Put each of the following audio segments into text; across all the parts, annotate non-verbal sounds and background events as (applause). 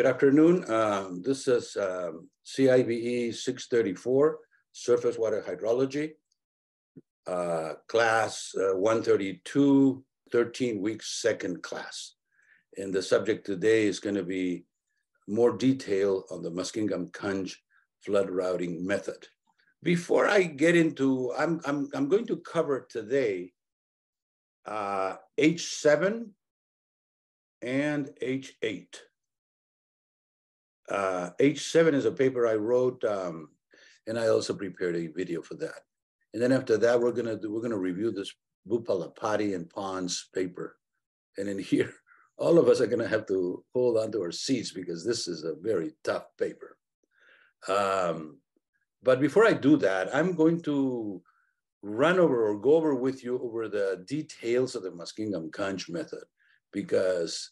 Good afternoon. Um, this is um, CIVE 634, Surface Water Hydrology, uh, class uh, 132, 13 weeks, second class. And the subject today is going to be more detail on the Muskingum Cunge flood routing method. Before I get into, I'm, I'm, I'm going to cover today uh, H7 and H8. Uh, H7 is a paper I wrote, um, and I also prepared a video for that. And then after that, we're gonna do, we're gonna review this Bhupalapati and Ponce paper. And in here, (laughs) all of us are gonna have to hold onto our seats because this is a very tough paper. Um, but before I do that, I'm going to run over or go over with you over the details of the Muskingum Cunge method because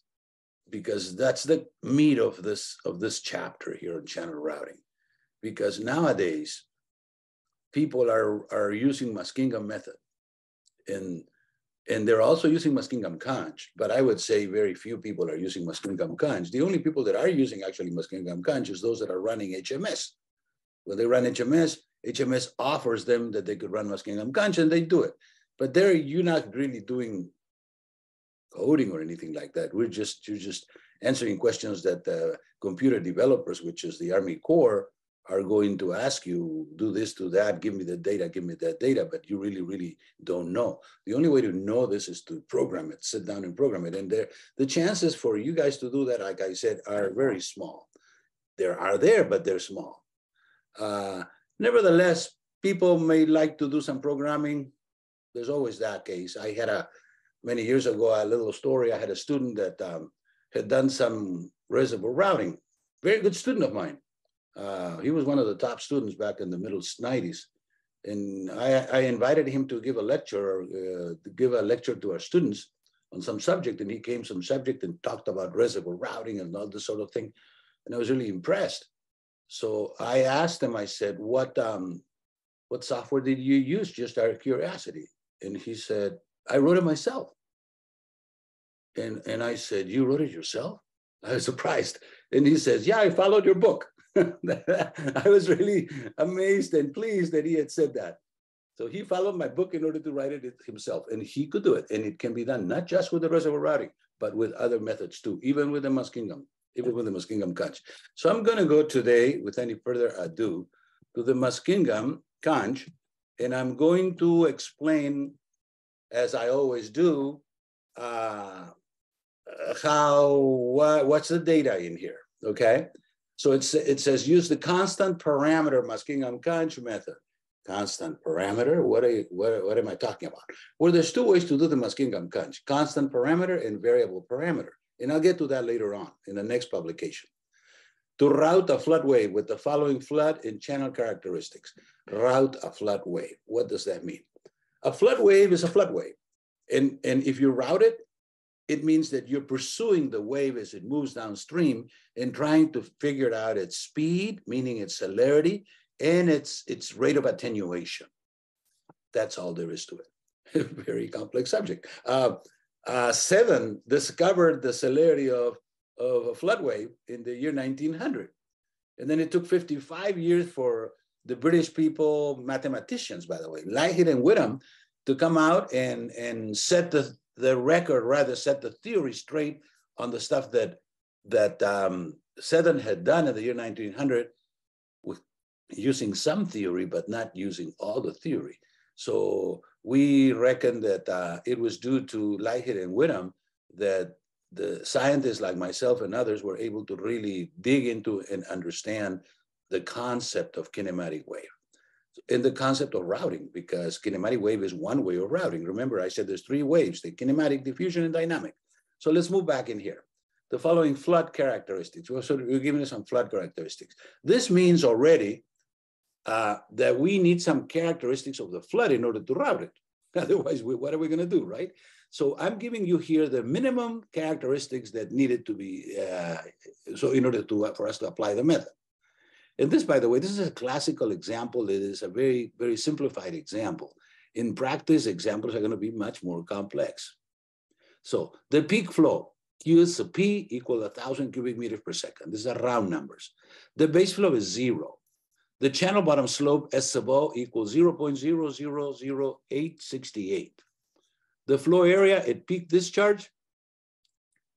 because that's the meat of this of this chapter here in channel routing because nowadays people are are using Muskingum method and and they're also using Muskingum Cunge, but I would say very few people are using Muskingum Cunge. The only people that are using actually Muskingum Cunge is those that are running HMS. When they run HMS, HMS offers them that they could run Muskingum Cunge and they do it. But there you're not really doing coding or anything like that. We're just, you're just answering questions that the computer developers, which is the Army Corps, are going to ask you, do this, do that, give me the data, give me that data, but you really, really don't know. The only way to know this is to program it, sit down and program it. And there, the chances for you guys to do that, like I said, are very small. There are there, but they're small. Uh, nevertheless, people may like to do some programming. There's always that case. I had a many years ago, a little story. I had a student that um, had done some reservoir routing. Very good student of mine. Uh, he was one of the top students back in the middle 90s. And I, I invited him to give a lecture, uh, to give a lecture to our students on some subject. And he came some subject and talked about reservoir routing and all this sort of thing. And I was really impressed. So I asked him, I said, what, um, what software did you use just out of curiosity? And he said, I wrote it myself. And, and I said, You wrote it yourself? I was (laughs) surprised. And he says, Yeah, I followed your book. (laughs) I was really amazed and pleased that he had said that. So he followed my book in order to write it himself. And he could do it. And it can be done not just with the reservoir routing, but with other methods too, even with the Muskingum, even with the Muskingum Cunge. So I'm going to go today, with any further ado, to the Muskingum Cunge, and I'm going to explain as I always do, uh, how what, what's the data in here? Okay, so it's it says use the constant parameter Muskingum Cunge method. Constant parameter. What are you, what, what am I talking about? Well, there's two ways to do the Muskingum Cunge: constant parameter and variable parameter. And I'll get to that later on in the next publication. To route a flood wave with the following flood and channel characteristics. Route a flood wave. What does that mean? A flood wave is a flood wave. And, and if you route it, it means that you're pursuing the wave as it moves downstream and trying to figure out its speed, meaning its celerity, and its, its rate of attenuation. That's all there is to it. (laughs) Very complex subject. Uh, uh, Seddon discovered the celerity of, of a flood wave in the year 1900. And then it took 55 years for the British people, mathematicians, by the way, Leahy and Whitham, to come out and, and set the, the record, rather set the theory straight on the stuff that, that um, Seddon had done in the year 1900 with using some theory, but not using all the theory. So we reckon that uh, it was due to Leahy and Whitham that the scientists like myself and others were able to really dig into and understand the concept of kinematic wave in the concept of routing because kinematic wave is one way of routing. Remember, I said there's three waves, the kinematic, diffusion, and dynamic. So let's move back in here. The following flood characteristics. We're, sort of, we're giving us some flood characteristics. This means already uh, that we need some characteristics of the flood in order to route it. (laughs) Otherwise, we, what are we going to do, right? So I'm giving you here the minimum characteristics that needed to be, uh, so in order to, for us to apply the method. And this, by the way, this is a classical example. It is a very, very simplified example. In practice, examples are going to be much more complex. So the peak flow, Q sub P equal 1,000 cubic meters per second. These are round numbers. The base flow is zero. The channel bottom slope S sub O equals 0.000868. The flow area at peak discharge,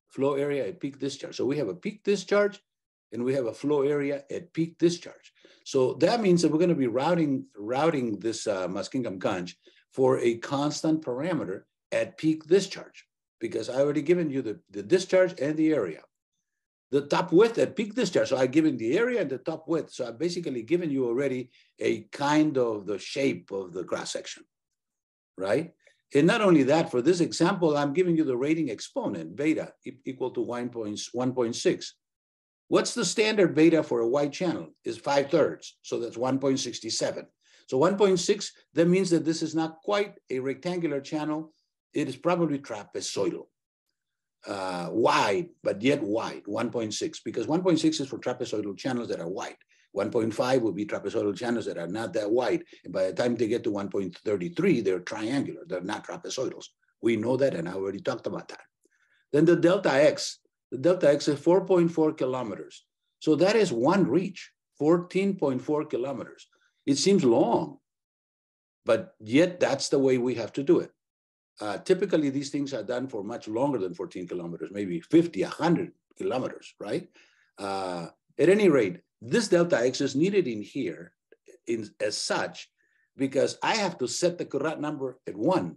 flow area at peak discharge. So we have a peak discharge and we have a flow area at peak discharge. So that means that we're going to be routing, routing this uh, Muskingum Cunge for a constant parameter at peak discharge because I already given you the, the discharge and the area. The top width at peak discharge, so I've given the area and the top width. So I've basically given you already a kind of the shape of the cross section, right? And not only that, for this example, I'm giving you the rating exponent, beta, equal to 1.6. What's the standard beta for a wide channel? Is 5 thirds, so that's 1.67. So 1.6, that means that this is not quite a rectangular channel. It is probably trapezoidal. Uh, wide, but yet wide, 1.6, because 1.6 is for trapezoidal channels that are wide. 1.5 would be trapezoidal channels that are not that wide. And by the time they get to 1.33, they're triangular, they're not trapezoidals. We know that, and I already talked about that. Then the delta X, the delta X is 4.4 kilometers. So that is one reach, 14.4 kilometers. It seems long, but yet that's the way we have to do it. Uh, typically, these things are done for much longer than 14 kilometers, maybe 50, 100 kilometers, right? Uh, at any rate, this delta X is needed in here in, as such because I have to set the Courant number at one,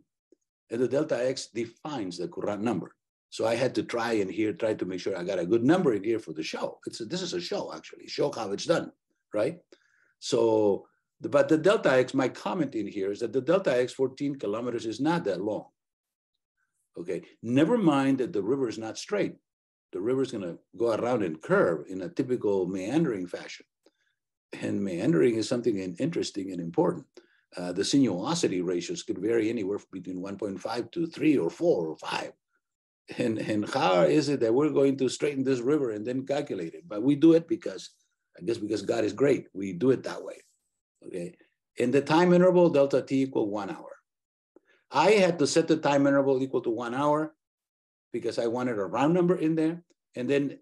and the delta X defines the Courant number. So I had to try in here, try to make sure I got a good number in here for the show. It's a, this is a show, actually, show how it's done, right? So but the delta x, my comment in here is that the delta x 14 kilometers is not that long. Okay, never mind that the river is not straight. The river is going to go around and curve in a typical meandering fashion. And meandering is something interesting and important. Uh, the sinuosity ratios could vary anywhere between 1.5 to 3 or 4 or 5. And, and how is it that we're going to straighten this river and then calculate it? But we do it because, I guess because God is great. We do it that way okay? In the time interval, delta t equal one hour. I had to set the time interval equal to one hour because I wanted a round number in there. And then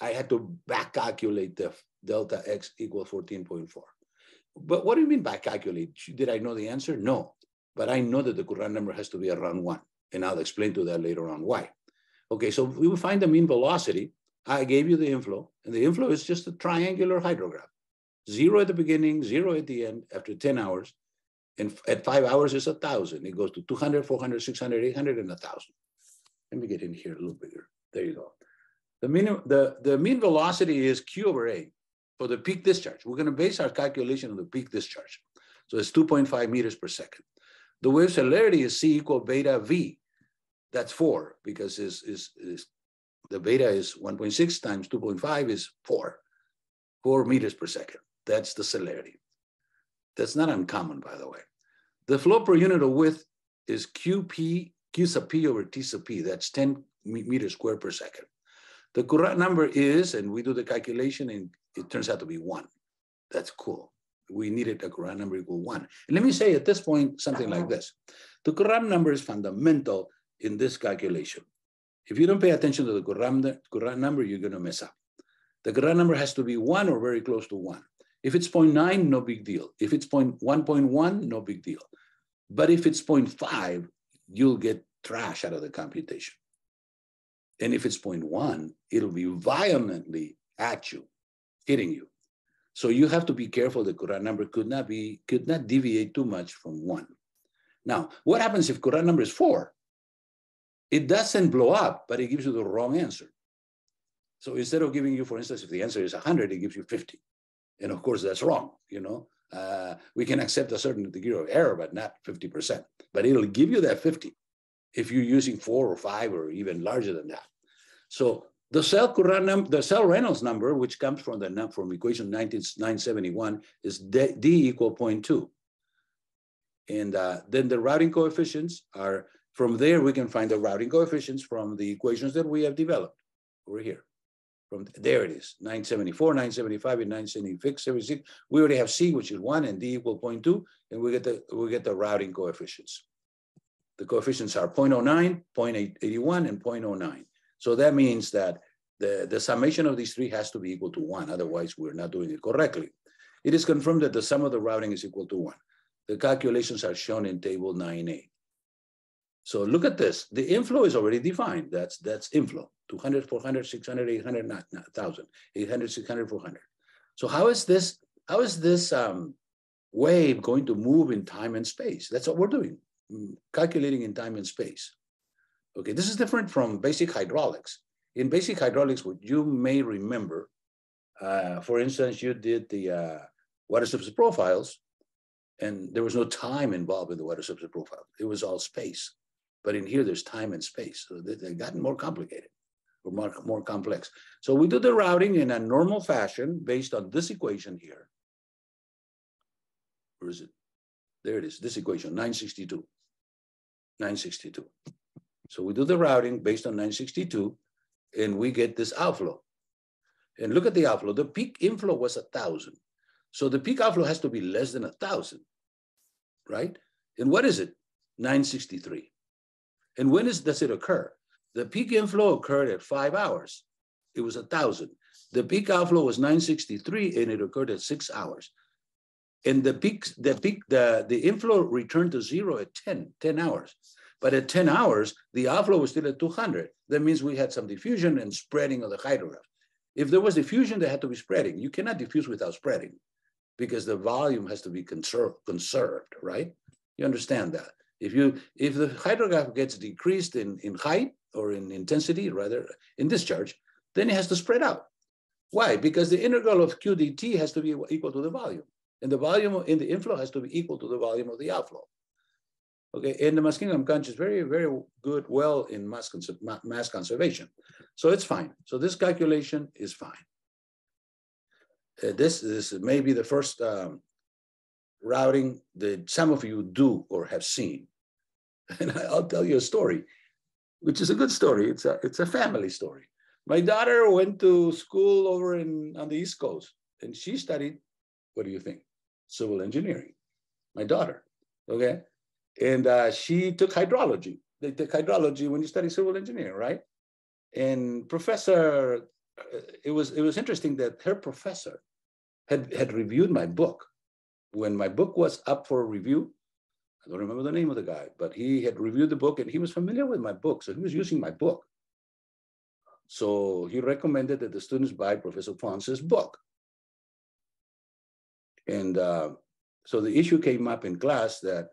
I had to back calculate the delta x equal 14.4. But what do you mean back calculate? Did I know the answer? No, but I know that the Courant number has to be around one. And I'll explain to that later on why. Okay, so we will find the mean velocity. I gave you the inflow, and the inflow is just a triangular hydrograph zero at the beginning, zero at the end after 10 hours. And at five hours it's a thousand. It goes to 200, 400, 600, 800, and a thousand. Let me get in here a little bigger. There you go. The mean, the, the mean velocity is Q over A for the peak discharge. We're going to base our calculation on the peak discharge. So it's 2.5 meters per second. The wave celerity is C equal beta V. That's four because is is is the beta is 1.6 times 2.5 is four, four meters per second. That's the celerity. That's not uncommon, by the way. The flow per unit of width is QP, Q sub P over T sub P. That's 10 meters squared per second. The Courant number is, and we do the calculation, and it turns out to be one. That's cool. We needed a Courant number equal one. And let me say at this point something like uh-huh. this. The Courant number is fundamental in this calculation. If you don't pay attention to the Courant number, you're going to mess up. The Courant number has to be one or very close to one. If it's 0.9, no big deal. If it's 1.1, no big deal. But if it's 0.5, you'll get trash out of the computation. And if it's 0.1, it'll be violently at you, hitting you. So you have to be careful. The Courant number could not be could not deviate too much from one. Now, what happens if Courant number is four? It doesn't blow up, but it gives you the wrong answer. So instead of giving you, for instance, if the answer is 100, it gives you 50. And of course, that's wrong. You know, uh, we can accept a certain degree of error, but not 50%. But it'll give you that 50 if you're using four or five or even larger than that. So the cell the cell Reynolds number, which comes from the from equation 971, is D, D equal 0.2. And uh, then the routing coefficients are, from there we can find the routing coefficients from the equations that we have developed over here. From there it is, 974, 975, and 976, 76. We already have C, which is one, and D equal 0.2, and we get the we get the routing coefficients. The coefficients are 0.09, 0.81, and 0.09. So that means that the, the summation of these three has to be equal to one, otherwise we're not doing it correctly. It is confirmed that the sum of the routing is equal to one. The calculations are shown in table 9A. So look at this. The inflow is already defined. That's that's inflow. 200, 400, 600, 800, 1,000, 800, 600, 400. So how is this, how is this um, wave going to move in time and space? That's what we're doing, mm, calculating in time and space. Okay, this is different from basic hydraulics. In basic hydraulics, what you may remember, uh, for instance, you did the uh, water surface profiles, and there was no time involved in the water surface profile. It was all space. But in here, there's time and space. So they, have gotten more complicated or more, more complex. So we do the routing in a normal fashion based on this equation here. Where is it? There it is, this equation, 962. 962. So we do the routing based on 962, and we get this outflow. And look at the outflow. The peak inflow was a 1,000. So the peak outflow has to be less than a 1,000, right? And what is it? 963. And when is, does it occur? The peak inflow occurred at five hours. It was a 1,000. The peak outflow was 963, and it occurred at six hours. And the peak, the peak, the, the inflow returned to zero at 10, 10 hours. But at 10 hours, the outflow was still at 200. That means we had some diffusion and spreading of the hydrograph. If there was diffusion, there had to be spreading. You cannot diffuse without spreading because the volume has to be conserved, conserved, right? You understand that. If you if the hydrograph gets decreased in, in height or in intensity, rather in discharge, then it has to spread out. Why? Because the integral of QDT has to be equal to the volume. And the volume in the inflow has to be equal to the volume of the outflow. Okay, and the Muskingum Cunge is very, very good, well in mass, mass conservation. So it's fine. So this calculation is fine. Uh, this, this may be the first um, routing that some of you do or have seen. (laughs) And I'll tell you a story, which is a good story. It's a, it's a family story. My daughter went to school over in, on the East Coast and she studied, what do you think? Civil engineering. My daughter, okay? And uh, she took hydrology. They take hydrology when you study civil engineering, right? And professor, uh, it was, it was interesting that her professor had, had reviewed my book. When my book was up for review, I don't remember the name of the guy, but he had reviewed the book and he was familiar with my book. So he was using my book. So he recommended that the students buy Professor Ponce's book. And uh, so the issue came up in class that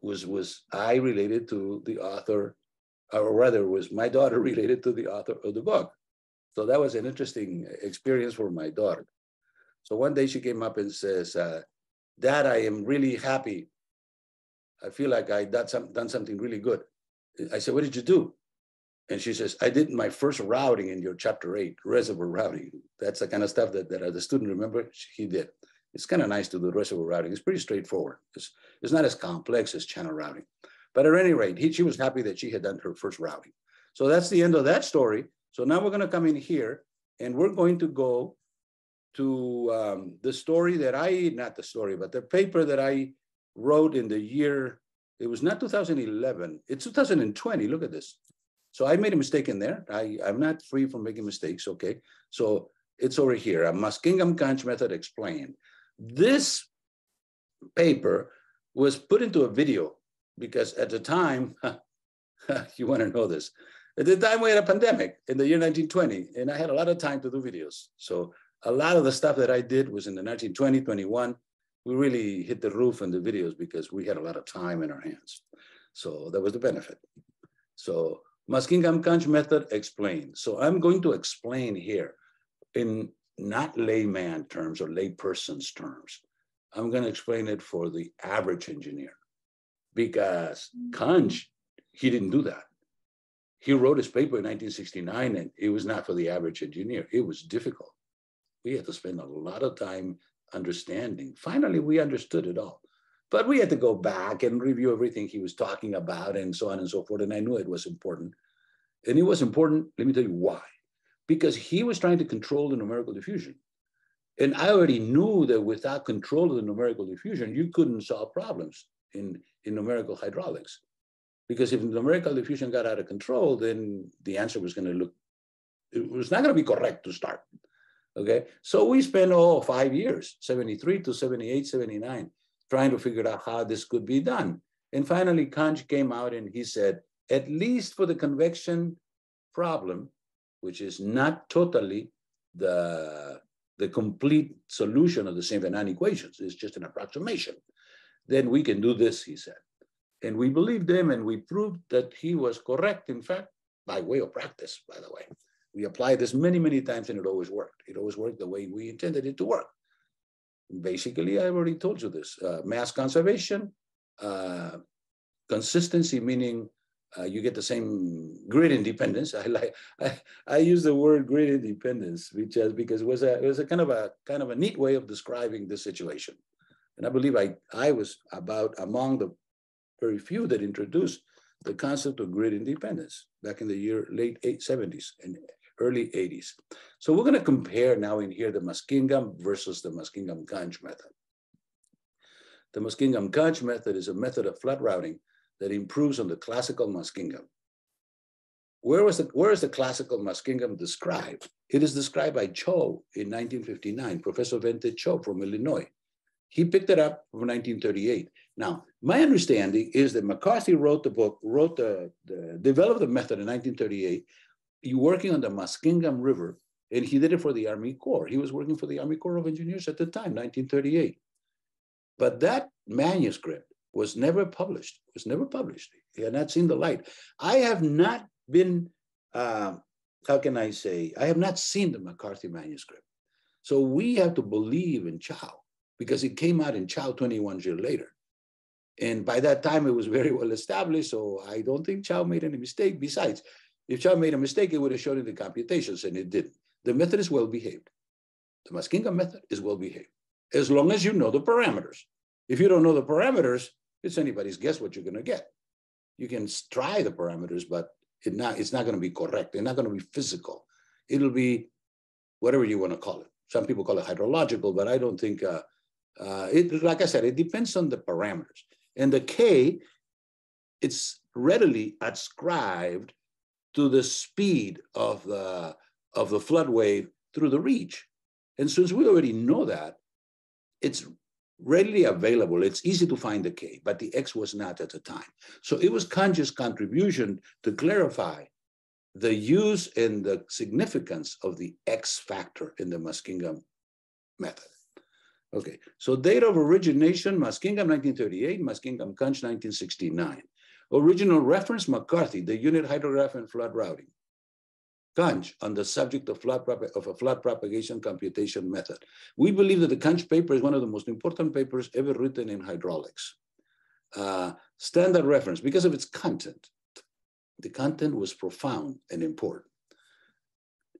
was was I related to the author, or rather was my daughter (laughs) related to the author of the book. So that was an interesting experience for my daughter. So one day she came up and says, uh, Dad, I am really happy. I feel like I done, some, done something really good. I said, what did you do? And she says, I did my first routing in your chapter eight, reservoir routing. That's the kind of stuff that, that the student remember he did. It's kind of nice to do reservoir routing. It's pretty straightforward. It's, it's not as complex as channel routing. But at any rate, he, she was happy that she had done her first routing. So that's the end of that story. So now we're going to come in here and we're going to go to um, the story that I, not the story, but the paper that I wrote in the year, it was not 2011, it's 2020, look at this. So I made a mistake in there. I, I'm not free from making mistakes, okay? So it's over here, a Muskingum-Cunge method explained. This paper was put into a video because at the time, (laughs) you wanna know this, at the time we had a pandemic in the year 1920 and I had a lot of time to do videos. So a lot of the stuff that I did was in the 1920, 21. We really hit the roof on the videos because we had a lot of time in our hands. So that was the benefit. So Muskingum Cunge method explained. So I'm going to explain here in not layman terms or layperson's terms. I'm going to explain it for the average engineer because mm. Cunge, he didn't do that. He wrote his paper in 1969 and it was not for the average engineer. It was difficult we had to spend a lot of time understanding. Finally, we understood it all. But we had to go back and review everything he was talking about and so on and so forth. And I knew it was important. And it was important, let me tell you why. Because he was trying to control the numerical diffusion. And I already knew that without control of the numerical diffusion, you couldn't solve problems in, in numerical hydraulics. Because if numerical diffusion got out of control, then the answer was going to look, it was not going to be correct to start. Okay. So we spent, all oh, five years, 73 to 78, 79, trying to figure out how this could be done. And finally, Cunge came out and he said, at least for the convection problem, which is not totally the, the complete solution of the St. Venant equations, it's just an approximation, then we can do this, he said. And we believed him and we proved that he was correct, in fact, by way of practice, by the way. We applied this many, many times and it always worked. It always worked the way we intended it to work. Basically, I already told you this, uh, mass conservation, uh, consistency, meaning uh, you get the same grid independence. (laughs) I like I, I use the word grid independence, which is because it was a it was a kind of a kind of a neat way of describing the situation. And I believe I I was about among the very few that introduced the concept of grid independence back in the year late 70s and early 80s. So we're going to compare now in here the Muskingum versus the Muskingum-Cunge method. The Muskingum-Cunge method is a method of flood routing that improves on the classical Muskingum. Where, was the, where is the classical Muskingum described? It is described by Chow in 1959, Professor Ven Te Chow from Illinois. He picked it up from 1938. Now, my understanding is that McCarthy wrote the book, wrote the, the developed the method in 1938, working on the Muskingum River, and he did it for the Army Corps. He was working for the Army Corps of Engineers at the time, 1938. But that manuscript was never published, was never published. He had not seen the light. I have not been, uh, how can I say, I have not seen the McCarthy manuscript. So we have to believe in Chow because it came out in Chow 21 years later. And by that time, it was very well established. So I don't think Chow made any mistake. Besides, if Chow made a mistake, it would have shown in the computations, and it didn't. The method is well behaved. The Muskingum method is well behaved, as long as you know the parameters. If you don't know the parameters, it's anybody's guess what you're going to get. You can try the parameters, but it not, it's not going to be correct. They're not going to be physical. It'll be whatever you want to call it. Some people call it hydrological, but I don't think, uh, uh, it, like I said, it depends on the parameters. And the K, it's readily ascribed to the speed of the, of the flood wave through the reach. And since we already know that, it's readily available. It's easy to find the K, but the X was not at the time. So it was Cunge's contribution to clarify the use and the significance of the X factor in the Muskingum method. Okay, so date of origination, Muskingum 1938, Muskingum Cunge 1969. Original reference, McCarthy, the unit hydrograph and flood routing. Cunge on the subject of, flood of a flood propagation computation method. We believe that the Cunge paper is one of the most important papers ever written in hydraulics. Uh, standard reference, because of its content. The content was profound and important.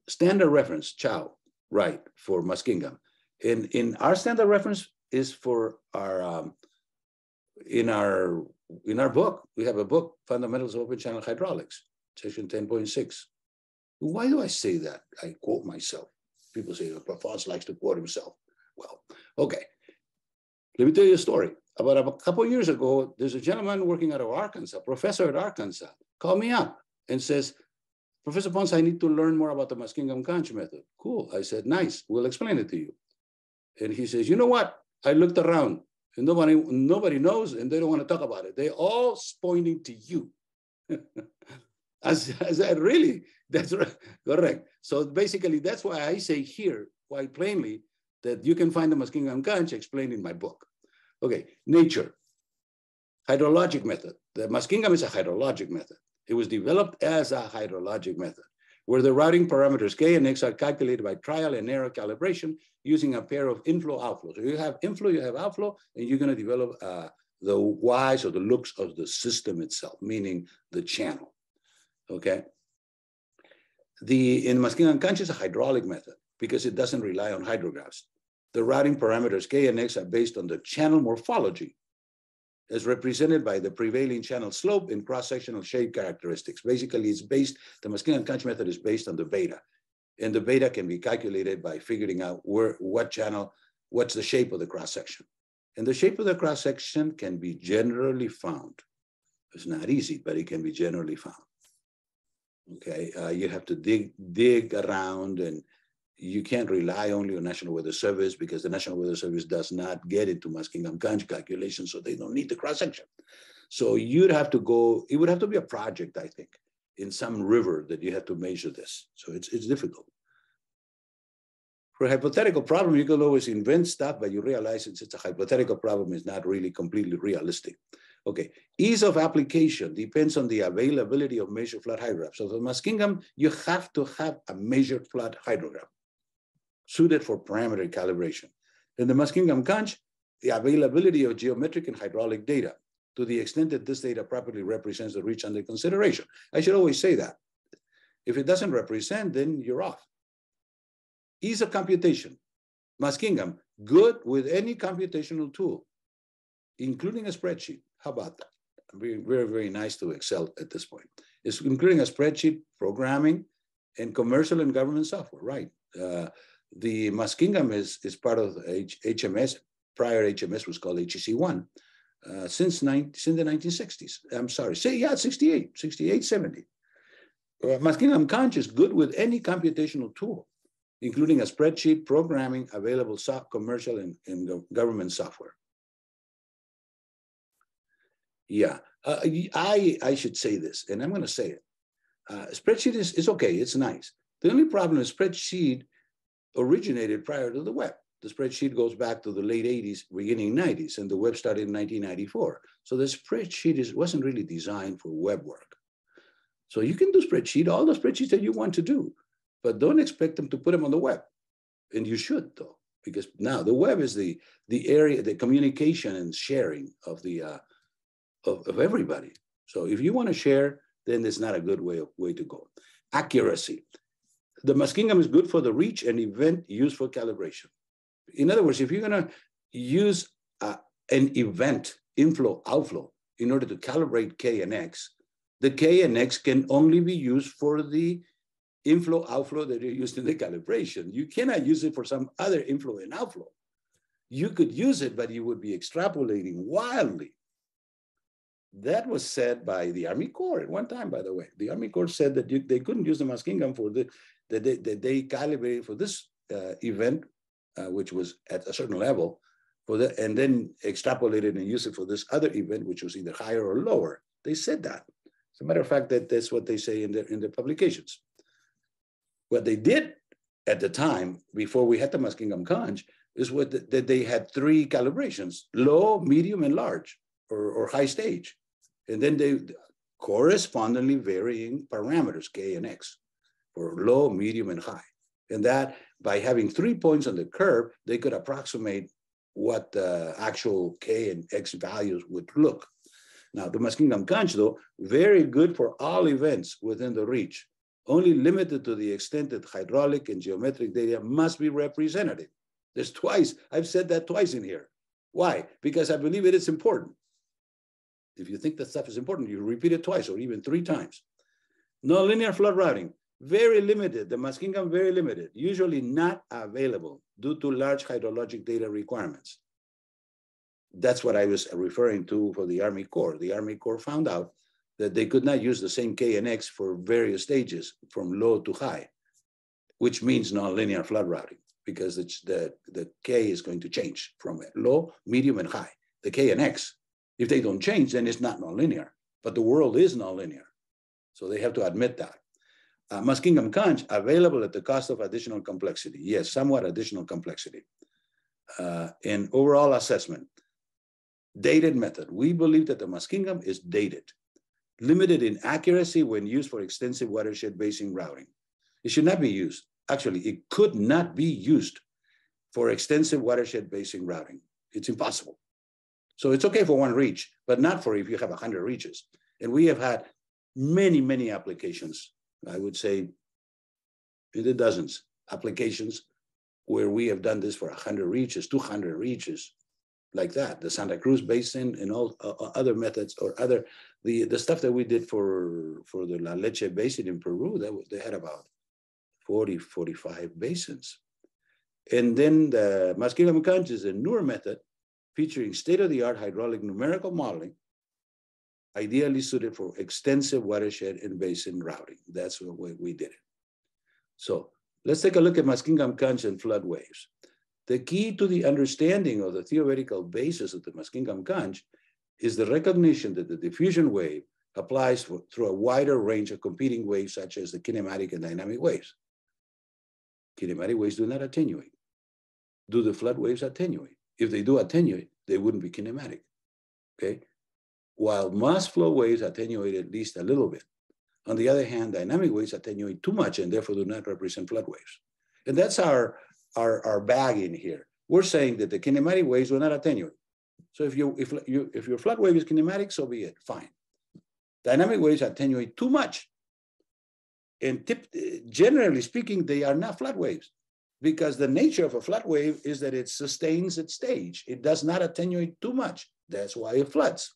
Standard reference, Chow, right, for Muskingum. In, in our standard reference is for our, um, in our in our book, we have a book, Fundamentals of Open Channel Hydraulics, section 10.6. Why do I say that? I quote myself. People say, Ponce likes to quote himself. Well, okay. Let me tell you a story. About a couple years ago, there's a gentleman working out of Arkansas, professor at Arkansas, called me up and says, Professor Ponce, I need to learn more about the Muskingum Cunge method. Cool. I said, nice. We'll explain it to you. And he says, you know what? I looked around and nobody nobody knows and they don't want to talk about it. They all pointing to you. (laughs) as I said, really? That's right. correct. So basically, that's why I say here quite plainly that you can find the Muskingum Cunge explained in my book. Okay, nature, hydrologic method. The Muskingum is a hydrologic method. It was developed as a hydrologic method where the routing parameters K and X are calculated by trial and error calibration using a pair of inflow outflow. So you have inflow, you have outflow, and you're gonna develop uh, the Ys or the looks of the system itself, meaning the channel, okay? The, in Muskingum Cunge is a hydraulic method because it doesn't rely on hydrographs. The routing parameters K and X are based on the channel morphology as represented by the prevailing channel slope and cross-sectional shape characteristics. Basically, it's based, the Muskingum Cunge method is based on the beta. And the beta can be calculated by figuring out where, what channel, what's the shape of the cross-section. And the shape of the cross-section can be generally found It's not easy, but it can be generally found. Okay, uh, you have to dig dig around, and you can't rely only on National Weather Service because the National Weather Service does not get into Muskingum Cunge calculations, so they don't need the cross section. So you'd have to go. It would have to be a project, I think, in some river that you have to measure this. So it's it's difficult. For a hypothetical problem, you can always invent stuff, but you realize it's, it's a hypothetical problem, it's not really completely realistic. Okay, ease of application depends on the availability of measured flood hydrographs. So for Muskingum, you have to have a measured flood hydrograph suited for parameter calibration. In the Muskingum Cunge, the availability of geometric and hydraulic data to the extent that this data properly represents the reach under consideration. I should always say that. If it doesn't represent, then you're off. Ease of computation. Muskingum, good with any computational tool, including a spreadsheet. How about that? Very, very, very nice to Excel at this point. It's including a spreadsheet, programming, and commercial and government software, right? Uh, the Muskingum is, is part of H HMS. Prior HMS was called HEC1 uh, since, nine, since the 1960s. I'm sorry, say, yeah, 68, 68, 70. Uh, Muskingum Cunge is good with any computational tool including a spreadsheet, programming, available soft commercial and, and government software. Yeah, uh, I, I should say this, and I'm going to say it. Uh, spreadsheet is, is okay, it's nice. The only problem is spreadsheet originated prior to the web. The spreadsheet goes back to the late 80s, beginning 90s, and the web started in 1994. So the spreadsheet is, wasn't really designed for web work. So you can do spreadsheet, all the spreadsheets that you want to do but don't expect them to put them on the web. And you should though, because now the web is the the area, the communication and sharing of the uh, of, of everybody. So if you want to share, then it's not a good way of way to go. Accuracy. The Muskingum is good for the reach and event used for calibration. In other words, if you're going to use uh, an event inflow outflow in order to calibrate K and X, the K and X can only be used for the inflow, outflow that you used in the calibration. You cannot use it for some other inflow and outflow. You could use it, but you would be extrapolating wildly. That was said by the Army Corps at one time, by the way. The Army Corps said that you, they couldn't use the Muskingum for the, that they, that they calibrated for this uh, event, uh, which was at a certain level, for the, and then extrapolated and used it for this other event, which was either higher or lower. They said that. As a matter of fact, that that's what they say in their in their publications. What they did at the time, before we had the Muskingum Cunge, is what the, that they had three calibrations, low, medium, and large, or, or high stage. And then they correspondingly varying parameters, K and X, for low, medium, and high. And that by having three points on the curve, they could approximate what the actual K and X values would look. Now, the Muskingum Cunge, though, very good for all events within the reach only limited to the extent that hydraulic and geometric data must be representative. There's twice, I've said that twice in here. Why? Because I believe it is important. If you think that stuff is important, you repeat it twice or even three times. Nonlinear flood routing, very limited. The Muskingum, very limited, usually not available due to large hydrologic data requirements. That's what I was referring to for the Army Corps. The Army Corps found out that they could not use the same K and X for various stages from low to high, which means nonlinear flood routing because it's the, the K is going to change from low, medium, and high. The K and X, if they don't change, then it's not nonlinear, but the world is nonlinear. So they have to admit that. Uh, Muskingum Cunge available at the cost of additional complexity. Yes, somewhat additional complexity. Uh, in overall assessment, dated method. We believe that the Muskingum is dated limited in accuracy when used for extensive watershed basin routing. It should not be used. Actually, it could not be used for extensive watershed basin routing. It's impossible. So it's okay for one reach, but not for if you have 100 reaches. And we have had many, many applications, I would say in the dozens, applications where we have done this for 100 reaches, 200 reaches, like that, the Santa Cruz Basin and all uh, uh, other methods or other, the, the stuff that we did for, for the La Leche Basin in Peru, that they had about 40, 45 basins. And then the Muskingum Cunge is a newer method featuring state-of-the-art hydraulic numerical modeling ideally suited for extensive watershed and basin routing. That's what we, we did it. So let's take a look at Muskingum Cunge and flood waves. The key to the understanding of the theoretical basis of the Muskingum Cunge is the recognition that the diffusion wave applies for, through a wider range of competing waves, such as the kinematic and dynamic waves. Kinematic waves do not attenuate. Do the flood waves attenuate? If they do attenuate, they wouldn't be kinematic, okay? While mass flow waves attenuate at least a little bit. On the other hand, dynamic waves attenuate too much and therefore do not represent flood waves. And that's our, our, our bag in here. We're saying that the kinematic waves will not attenuate. So if, you, if, you, if your flood wave is kinematic, so be it, fine. Dynamic waves attenuate too much. And tip, generally speaking, they are not flood waves because the nature of a flood wave is that it sustains its stage. It does not attenuate too much. That's why it floods.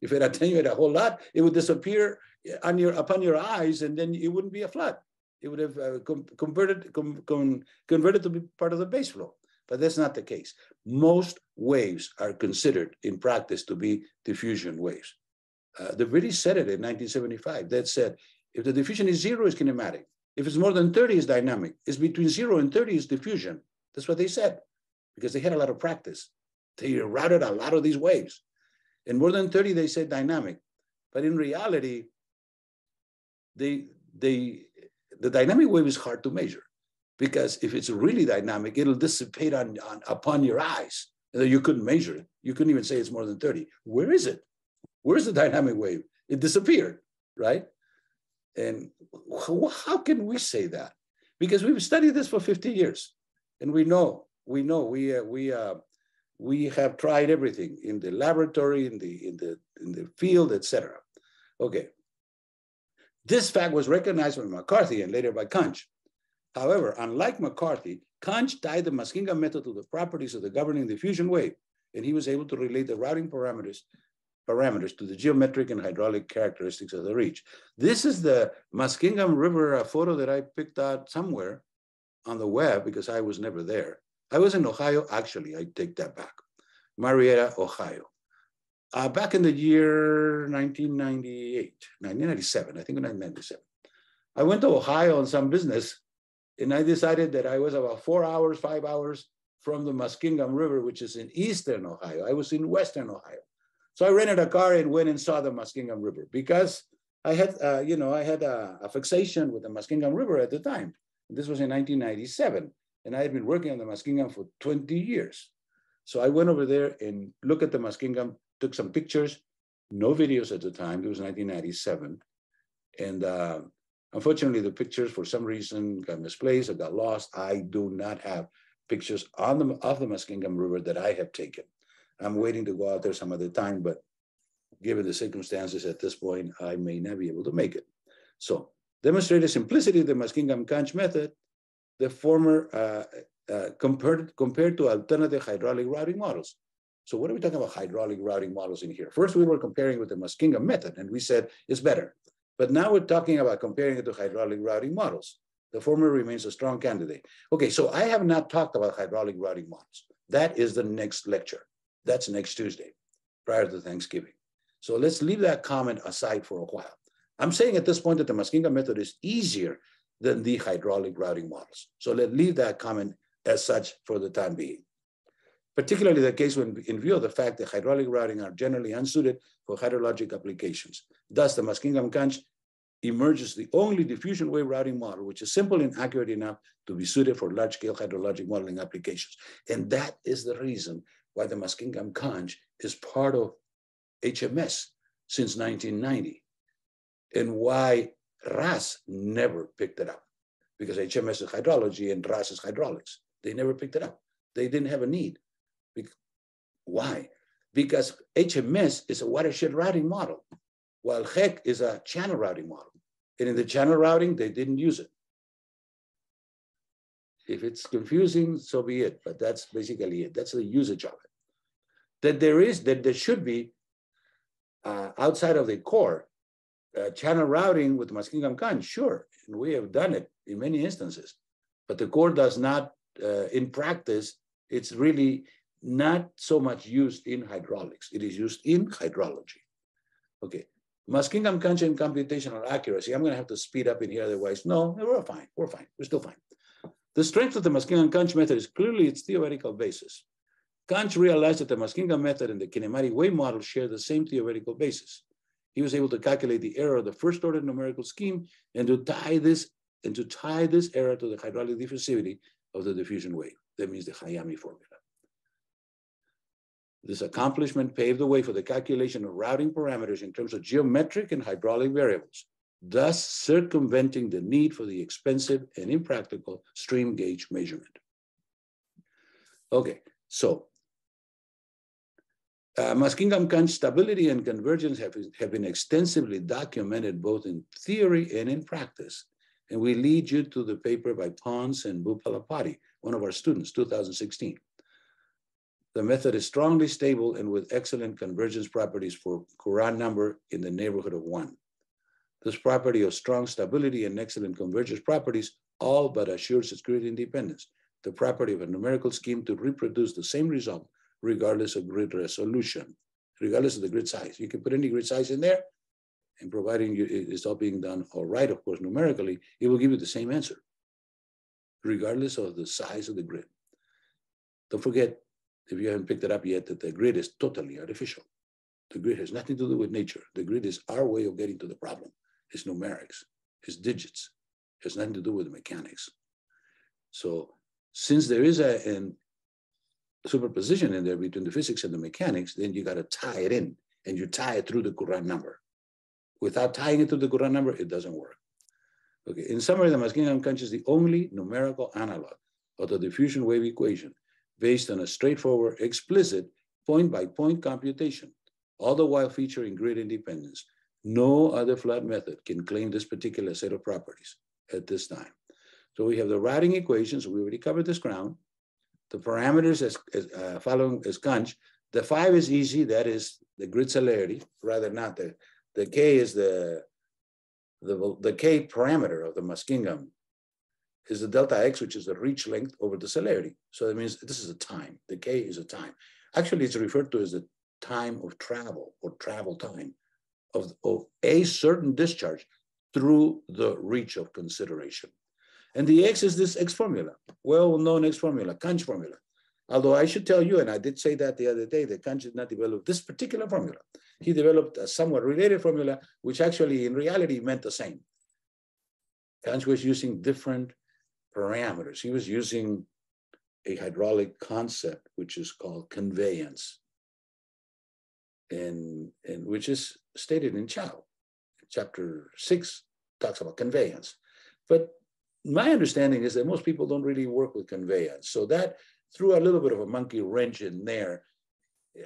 If it attenuated (laughs) a whole lot, it would disappear on your, upon your eyes and then it wouldn't be a flood. It would have uh, com converted, com com converted to be part of the base flow. But that's not the case. Most waves are considered in practice to be diffusion waves. Uh, the British said it in 1975. That said, if the diffusion is zero, it's kinematic. If it's more than 30, it's dynamic. It's between zero and 30 is diffusion. That's what they said, because they had a lot of practice. They routed a lot of these waves. And more than 30, they say dynamic. But in reality, they, the dynamic wave is hard to measure because if it's really dynamic, it'll dissipate on, on upon your eyes. You couldn't measure it. You couldn't even say it's more than 30. Where is it? Where's the dynamic wave? It disappeared, right? And how can we say that? Because we've studied this for 50 years, and we know, we know, we uh, we uh, we have tried everything in the laboratory, in the in the in the field, etc. Okay. This fact was recognized by McCarthy and later by Cunge. However, unlike McCarthy, Cunge tied the Muskingum method to the properties of the governing diffusion wave, and he was able to relate the routing parameters parameters to the geometric and hydraulic characteristics of the reach. This is the Muskingum River photo that I picked out somewhere on the web because I was never there. I was in Ohio, actually, I take that back. Marietta, Ohio. Uh, back in the year 1998, 1997, I think 1997. I went to Ohio on some business and I decided that I was about four hours, five hours from the Muskingum River, which is in Eastern Ohio. I was in Western Ohio. So I rented a car and went and saw the Muskingum River because I had, uh, you know, I had a, a, fixation with the Muskingum River at the time. This was in 1997, and I had been working on the Muskingum for 20 years. So I went over there and looked at the Muskingum, took some pictures, no videos at the time. It was 1997, and uh, unfortunately, the pictures for some reason got misplaced or got lost. I do not have pictures on the of the Muskingum River that I have taken. I'm waiting to go out there some other time, but given the circumstances at this point, I may not be able to make it. So demonstrate the simplicity of the Muskingum Cunge method, the former uh, uh, compared, compared to alternative hydraulic routing models. So what are we talking about hydraulic routing models in here? First, we were comparing with the Muskingum method, and we said it's better. But now we're talking about comparing it to hydraulic routing models. The former remains a strong candidate. Okay, so I have not talked about hydraulic routing models. That is the next lecture. That's next Tuesday, prior to Thanksgiving. So let's leave that comment aside for a while. I'm saying at this point that the Muskingum method is easier than the hydraulic routing models. So let's leave that comment as such for the time being. Particularly the case when in view of the fact that hydraulic routing are generally unsuited for hydrologic applications. Thus, the Muskingum Cunge emerges the only diffusion wave routing model, which is simple and accurate enough to be suited for large-scale hydrologic modeling applications. And that is the reason why the Muskingum Cunge is part of HMS since 1990 and why RAS never picked it up because HMS is hydrology and RAS is hydraulics. They never picked it up. They didn't have a need. Why? Because HMS is a watershed routing model, while HEC is a channel routing model. And in the channel routing, they didn't use it. If it's confusing, so be it, but that's basically it. That's the usage of it. That there is, that there should be uh, outside of the core, uh, channel routing with Muskingum Cunge, sure, and we have done it in many instances, but the core does not, uh, in practice, it's really not so much used in hydraulics. It is used in hydrology. Okay, Muskingum Cunge and computational accuracy. I'm gonna have to speed up in here otherwise. No, we're fine, we're fine, we're still fine. The strength of the Muskingum-Cunge method is clearly its theoretical basis. Cunge realized that the Muskingum method and the kinematic wave model share the same theoretical basis. He was able to calculate the error of the first order numerical scheme and to tie this and to tie this error to the hydraulic diffusivity of the diffusion wave. That means the Hayami formula. This accomplishment paved the way for the calculation of routing parameters in terms of geometric and hydraulic variables thus circumventing the need for the expensive and impractical stream gauge measurement. Okay, so uh, Muskingum stability and convergence have, have been extensively documented both in theory and in practice. And we lead you to the paper by Ponce and Bhupalapati, one of our students, 2016. The method is strongly stable and with excellent convergence properties for Courant number in the neighborhood of one. This property of strong stability and excellent convergence properties all but assures its grid independence, the property of a numerical scheme to reproduce the same result regardless of grid resolution, regardless of the grid size. You can put any grid size in there, and providing you, it's all being done all right, of course, numerically, it will give you the same answer, regardless of the size of the grid. Don't forget, if you haven't picked it up yet, that the grid is totally artificial. The grid has nothing to do with nature. The grid is our way of getting to the problem It's numerics, it's digits. It has nothing to do with mechanics. So since there is a an superposition in there between the physics and the mechanics, then you got to tie it in and you tie it through the Courant number. Without tying it to the Courant number, it doesn't work. Okay, in summary, the Muskingum Cunge is the only numerical analog of the diffusion wave equation based on a straightforward, explicit point-by-point -point computation, all the while featuring grid independence no other flat method can claim this particular set of properties at this time. So we have the routing equations. We already covered this ground. The parameters as, as uh, following as Cunge. The five is easy. That is the grid celerity, rather not the, the K is the, the, the K parameter of the Muskingum is the delta X, which is the reach length over the celerity. So that means this is a time. The K is a time. Actually, it's referred to as the time of travel or travel time of, of a certain discharge through the reach of consideration. And the X is this X formula, well-known X formula, Cunge formula. Although I should tell you, and I did say that the other day, that Cunge did not develop this particular formula. He developed a somewhat related formula, which actually in reality meant the same. Cunge was using different parameters. He was using a hydraulic concept, which is called conveyance and, and which is stated in Chow. Chapter six talks about conveyance. But my understanding is that most people don't really work with conveyance. So that threw a little bit of a monkey wrench in there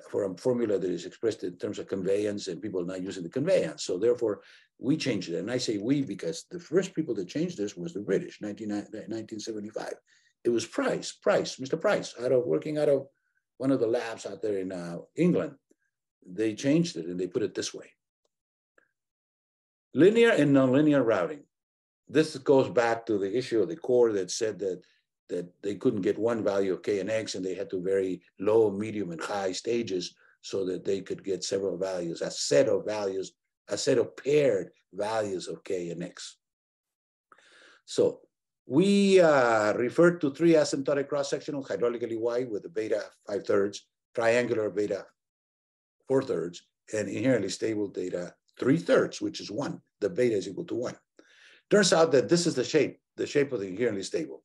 for a formula that is expressed in terms of conveyance and people not using the conveyance. So therefore, we changed it. And I say we because the first people that changed this was the British, 19, 1975. It was Price, Price, Mr. Price, out of working out of one of the labs out there in uh, England they changed it and they put it this way. Linear and nonlinear routing. This goes back to the issue of the Corps that said that that they couldn't get one value of k and x and they had to vary low, medium, and high stages so that they could get several values, a set of values, a set of paired values of k and x. So we uh, referred to three asymptotic cross-sectional hydraulically wide with the beta five thirds, triangular beta four thirds, and inherently stable beta three thirds, which is one. The beta is equal to one. Turns out that this is the shape, the shape of the inherently stable.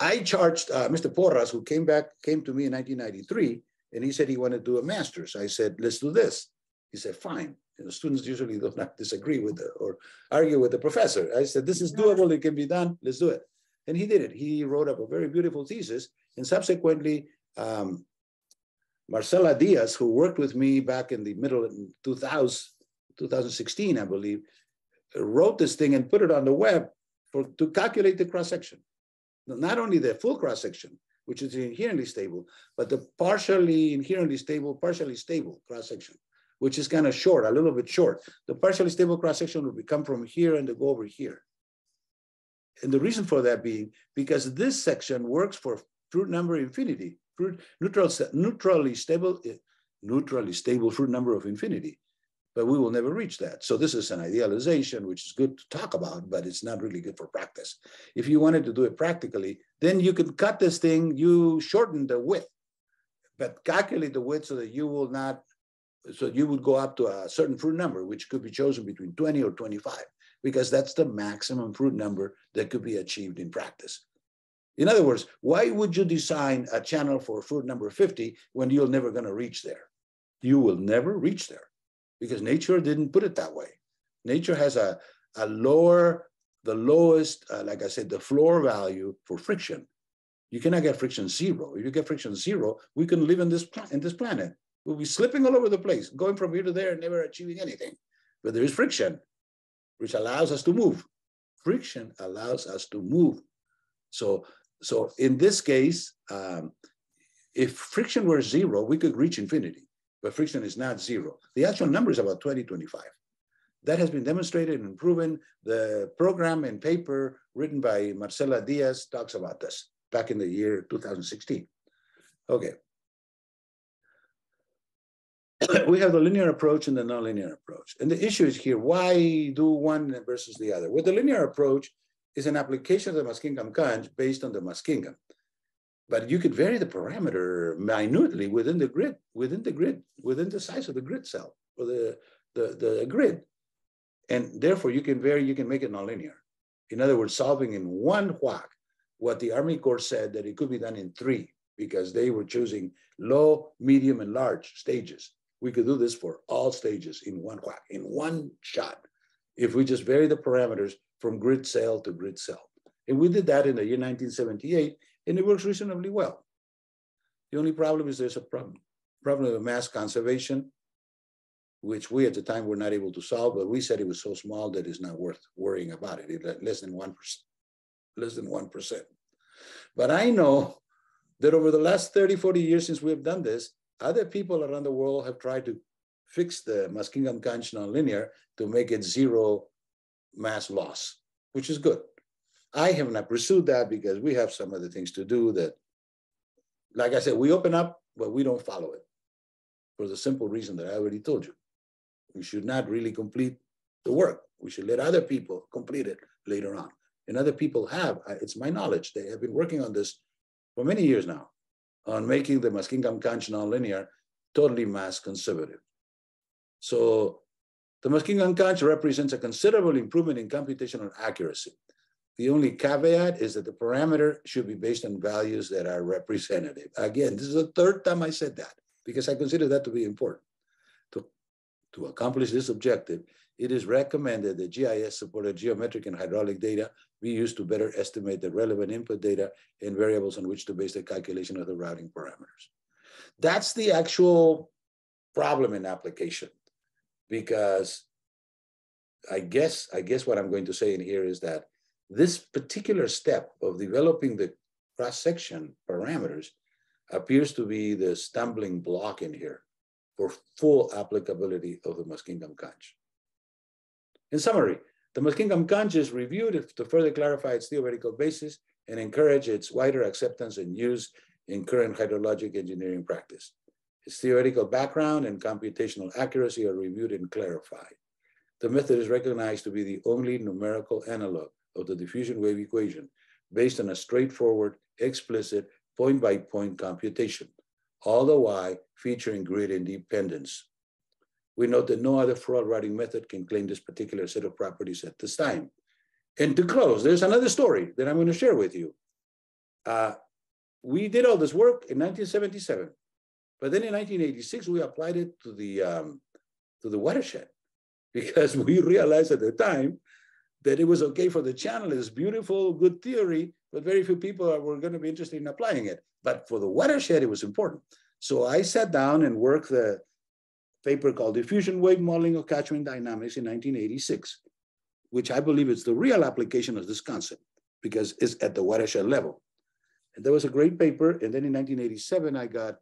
I charged uh, Mr. Porras, who came back, came to me in 1993, and he said he wanted to do a master's. I said, let's do this. He said, fine. You know, students usually do not (laughs) disagree with the, or argue with the professor. I said, this is doable, it can be done, let's do it. And he did it. He wrote up a very beautiful thesis, and subsequently, um, Marcela Diaz, who worked with me back in the middle of 2000, 2016, I believe, wrote this thing and put it on the web for, to calculate the cross section. Not only the full cross section, which is inherently stable, but the partially inherently stable, partially stable cross section, which is kind of short, a little bit short. The partially stable cross section will come from here and go over here. And the reason for that being because this section works for Froude number infinity, Froude neutral, neutrally stable, neutrally stable Froude number of infinity. But we will never reach that. So this is an idealization, which is good to talk about, but it's not really good for practice. If you wanted to do it practically, then you could cut this thing, you shorten the width, but calculate the width so that you will not, so you would go up to a certain Froude number, which could be chosen between 20 or 25, because that's the maximum Froude number that could be achieved in practice. In other words, why would you design a channel for Froude number 50 when you're never going to reach there? You will never reach there because nature didn't put it that way. Nature has a, a lower, the lowest, uh, like I said, the floor value for friction. You cannot get friction zero. If you get friction zero, we can live in this, in this planet. We'll be slipping all over the place, going from here to there, and never achieving anything. But there is friction, which allows us to move. Friction allows us to move. So so in this case, um, if friction were zero, we could reach infinity, friction is not zero. The actual number is about 20, 25. That has been demonstrated and proven. The program and paper written by Marcela Diaz talks about this back in the year 2016. Okay. (coughs) we have the linear approach and the nonlinear approach. And the issue is here, why do one versus the other? With the linear approach, is an application of the Muskingum-Cunge based on the Muskingum. But you could vary the parameter minutely within the grid, within the grid, within the size of the grid cell or the, the, the grid. And therefore you can vary, you can make it nonlinear. In other words, solving in one whack what the Army Corps said that it could be done in three because they were choosing low, medium, and large stages. We could do this for all stages in one whack, in one shot. If we just vary the parameters from grid cell to grid cell. And we did that in the year 1978, and it works reasonably well. The only problem is there's a problem, problem of mass conservation, which we at the time were not able to solve, but we said it was so small that it's not worth worrying about it, it less than 1%, less than 1%. But I know that over the last 30, 40 years since we have done this, other people around the world have tried to fix the Muskingum-Cunge nonlinear to make it zero mass loss, which is good. I have not pursued that because we have some other things to do that, like I said, we open up, but we don't follow it for the simple reason that I already told you. We should not really complete the work. We should let other people complete it later on. And other people have, it's my knowledge, they have been working on this for many years now, on making the Muskingum-Cunge nonlinear totally mass conservative. So the Muskingum-Cunge represents a considerable improvement in computational accuracy. The only caveat is that the parameter should be based on values that are representative. Again, this is the third time I said that because I consider that to be important. To, to accomplish this objective, it is recommended that GIS-supported geometric and hydraulic data be used to better estimate the relevant input data and variables on which to base the calculation of the routing parameters. That's the actual problem in application because I guess I guess what I'm going to say in here is that this particular step of developing the cross-section parameters appears to be the stumbling block in here for full applicability of the Muskingum-Cunge. In summary, the Muskingum-Cunge is reviewed to further clarify its theoretical basis and encourage its wider acceptance and use in current hydrologic engineering practice. Its theoretical background and computational accuracy are reviewed and clarified. The method is recognized to be the only numerical analog of the diffusion wave equation based on a straightforward, explicit, point-by-point -point computation, all the while featuring grid independence. We note that no other flood routing method can claim this particular set of properties at this time. And to close, there's another story that I'm going to share with you. Uh, we did all this work in 1977. But then in 1986, we applied it to the, um, to the watershed (laughs) because we realized at the time that it was okay for the channel. It's beautiful, good theory, but very few people are, were going to be interested in applying it. But for the watershed, it was important. So I sat down and worked the paper called Diffusion Wave Modeling of Catchment Dynamics in 1986, which I believe is the real application of this concept because it's at the watershed level. And there was a great paper. And then in 1987, I got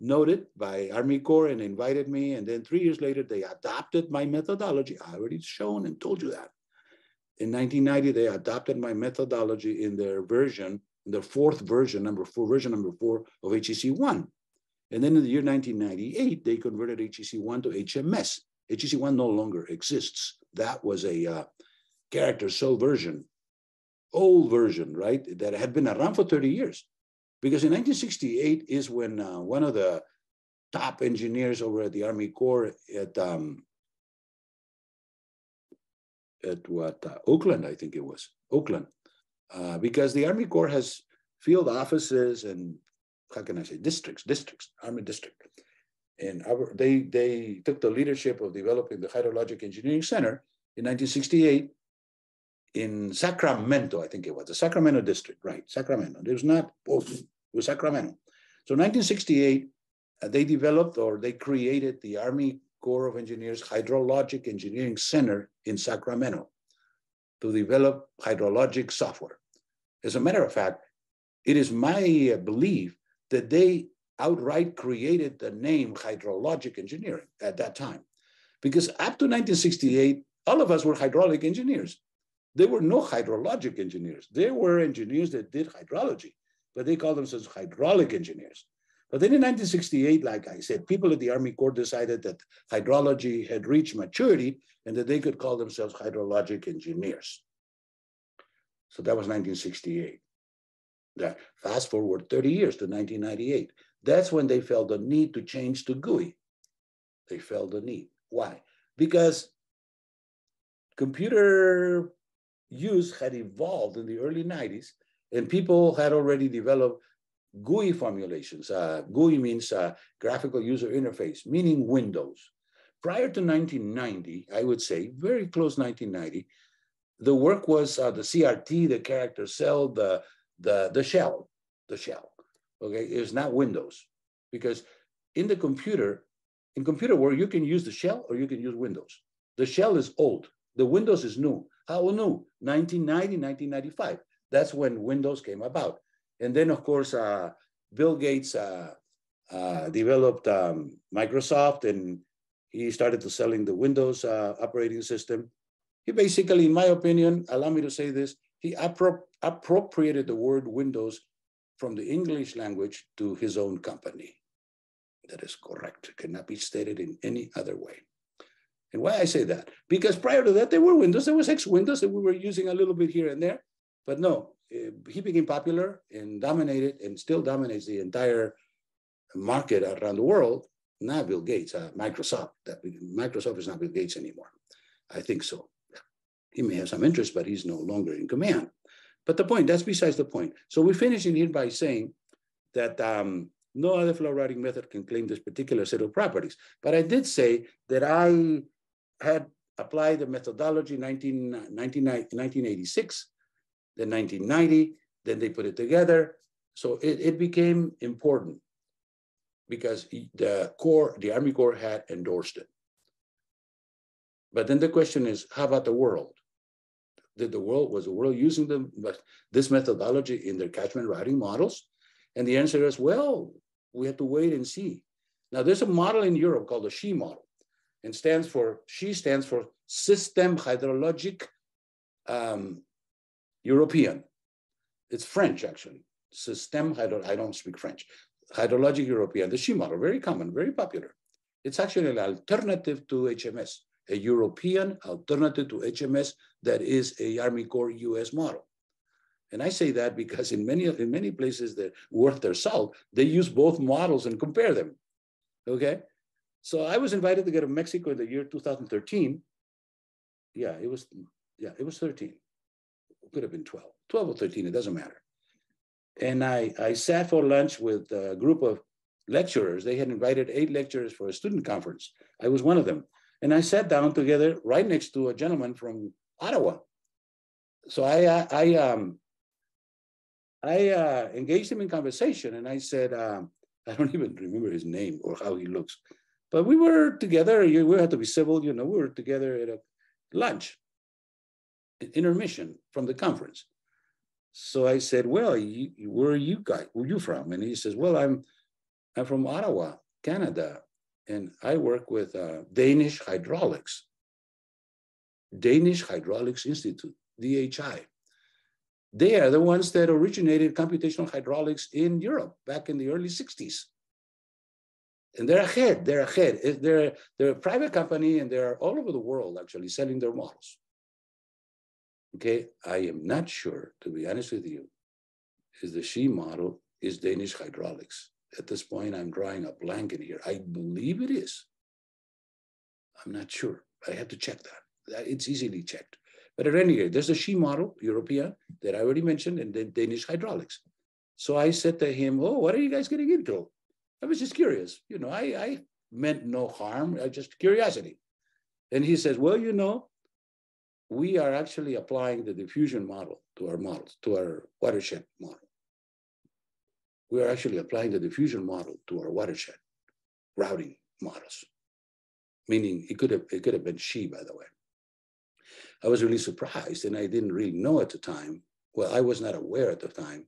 noted by Army Corps and invited me. And then three years later, they adopted my methodology. I already shown and told you that. In 1990, they adopted my methodology in their version, in their fourth version, number four, version number four of HEC1. And then in the year 1998, they converted HEC1 to HMS. HEC1 no longer exists. That was a uh, character cell version, old version, right? That had been around for 30 years. Because in 1968 is when uh, one of the top engineers over at the Army Corps at um, at what uh, Oakland, I think it was Oakland, uh, because the Army Corps has field offices and how can I say districts, districts, Army district, and our, they they took the leadership of developing the Hydrologic Engineering Center in 1968 in Sacramento, I think it was the Sacramento district, right? Sacramento. It was not it was Sacramento. So 1968, uh, they developed or they created the Army Corps of Engineers Hydrologic Engineering Center in Sacramento to develop hydrologic software. As a matter of fact, it is my belief that they outright created the name hydrologic engineering at that time. Because up to 1968, all of us were hydraulic engineers. There were no hydrologic engineers. There were engineers that did hydrology, but they called themselves hydraulic engineers. But then in 1968, like I said, people at the Army Corps decided that hydrology had reached maturity and that they could call themselves hydrologic engineers. So that was 1968. That fast forward 30 years to 1998. That's when they felt the need to change to GUI. They felt the need. Why? Because computer use had evolved in the early 90s and people had already developed GUI formulations. Uh, GUI means uh, graphical user interface, meaning Windows. Prior to 1990, I would say, very close 1990, the work was uh, the CRT, the character cell, the, the, the shell, the shell, okay? It was not Windows because in the computer, in computer work, you can use the shell or you can use Windows. The shell is old, the Windows is new. How new? 1990, 1995. That's when Windows came about. And then, of course, uh, Bill Gates uh, uh, developed um, Microsoft and he started to selling the Windows uh, operating system. He basically, in my opinion, allow me to say this, he appro appropriated the word Windows from the English language to his own company. That is correct. Cannot be stated in any other way. And why I say that? Because prior to that, there were Windows. There was X Windows that we were using a little bit here and there. But no, he became popular and dominated and still dominates the entire market around the world. Not Bill Gates, uh, Microsoft. That Microsoft is not Bill Gates anymore. I think so. He may have some interest, but he's no longer in command. But the point, that's besides the point. So we're finishing here by saying that um, no other flow writing method can claim this particular set of properties. But I did say that I had applied the methodology 19, 19, 1986 then 1990, then they put it together. So it, it became important because the Corps, the Army Corps had endorsed it. But then the question is, how about the world? Did the world, was the world using the, this methodology in their catchment routing models? And the answer is, well, we have to wait and see. Now there's a model in Europe called the SHE model and stands for, SHE stands for System Hydrologic um, European. It's French, actually. System hydro, I don't speak French. Hydrologic European, the SHE model, very common, very popular. It's actually an alternative to HMS, a European alternative to HMS that is a Army Corps US model. And I say that because in many, in many places that worth their salt, they use both models and compare them, okay? So I was invited to go to Mexico in the year 2013. Yeah, it was, yeah, it was 13 could have been 12, 12 or 13, it doesn't matter. And I, I sat for lunch with a group of lecturers. They had invited eight lecturers for a student conference. I was one of them. And I sat down together right next to a gentleman from Ottawa. So I, I, I, um, I uh, engaged him in conversation and I said, um, I don't (laughs) even remember his name or how he looks, but we were together. We had to be civil, you know, we were together at a lunch intermission from the conference. So I said, well, you, where are you guys, where are you from? And he says, well, I'm, I'm from Ottawa, Canada, and I work with uh, Danish Hydraulics, Danish Hydraulics Institute, DHI. They are the ones that originated computational hydraulics in Europe back in the early 60s. And they're ahead, they're ahead. They're, they're a private company and they're all over the world actually selling their models. Okay, I am not sure, to be honest with you, is the SHE model is Danish hydraulics. At this point, I'm drawing a blank in here. I believe it is. I'm not sure. I have to check that. It's easily checked. But at any rate, there's a SHE model, European, that I already mentioned, and then Danish hydraulics. So I said to him, oh, what are you guys getting into? I was just curious. You know, I, I meant no harm, I just curiosity. And he says, well, you know, we are actually applying the diffusion model to our models, to our watershed model. We are actually applying the diffusion model to our watershed routing models, meaning it could have, it could have been SHE, by the way. I was really surprised and I didn't really know at the time. Well, I was not aware at the time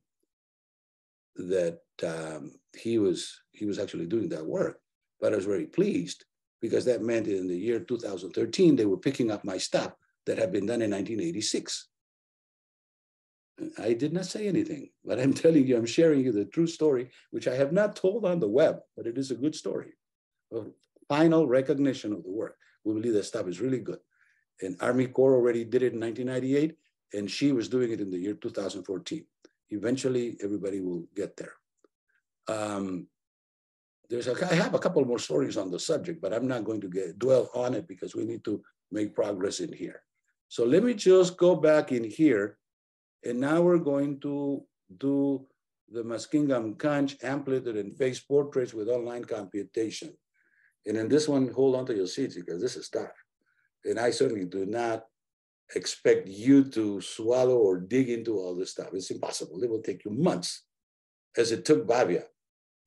that um, he was he was actually doing that work. But I was very pleased because that meant in the year 2013 they were picking up my stuff that had been done in 1986. I did not say anything, but I'm (laughs) telling you, I'm sharing you the true story, which I have not told on the web, but it is a good story. Of final recognition of the work. We believe that stuff is really good. And Army Corps already did it in 1998, and SHE was doing it in the year 2014. Eventually, everybody will get there. Um, there's a, I have a couple more stories on the subject, but I'm not going to get, dwell on it because we need to make progress in here. So let me just go back in here, and now we're going to do the Muskingum Cunge amplitude and phase portraits with online computation. And in this one, hold on to your seats because this is tough. And I certainly do not expect you to swallow or dig into all this stuff. It's impossible. It will take you months, as it took Bhavya.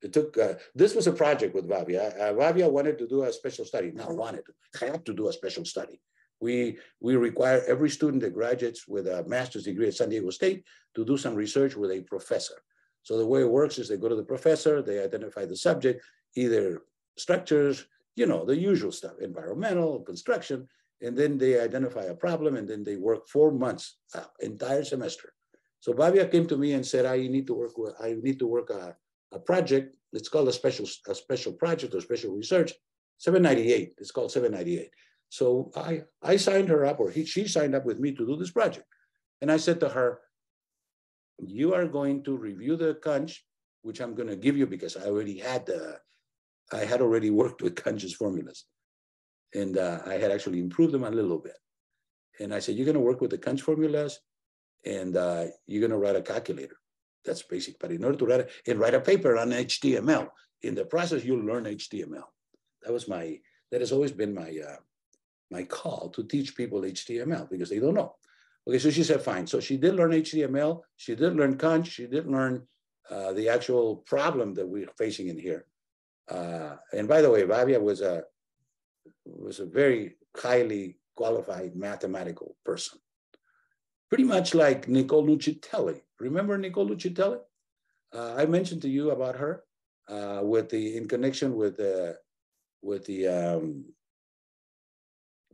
It took, uh, this was a project with Bhavya. Uh, Bhavya wanted to do a special study, not wanted, had to do a special study. We, we require every student that graduates with a master's degree at San Diego State to do some research with a professor. So the way it works is they go to the professor, they identify the subject, either structures, you know, the usual stuff, environmental, construction, and then they identify a problem and then they work four months, uh, entire semester. So Bhavya came to me and said, I need to work with, I need to work a, a project. It's called a special, a special project or special research, 798. It's called 798. So I, I signed her up or he, she signed up with me to do this project. And I said to her, you are going to review the Cunge, which I'm going to give you because I already had the, I had already worked with Cunge's formulas. And uh, I had actually improved them a little bit. And I said, you're going to work with the Cunge formulas and uh, you're going to write a calculator. That's basic. But in order to write it, and write a paper on HTML, in the process, you'll learn HTML. That was my, that has always been my, uh, my call to teach people HTML because they don't know. Okay, so she said, fine. So she did learn HTML. She did learn Cunge. She did learn uh, the actual problem that we're facing in here. Uh, and by the way, Bhavya was a was a very highly qualified mathematical person. Pretty much like Nicole Lucitelli. Remember Nicole Lucitelli? Uh, I mentioned to you about her uh, with the in connection with the with the um,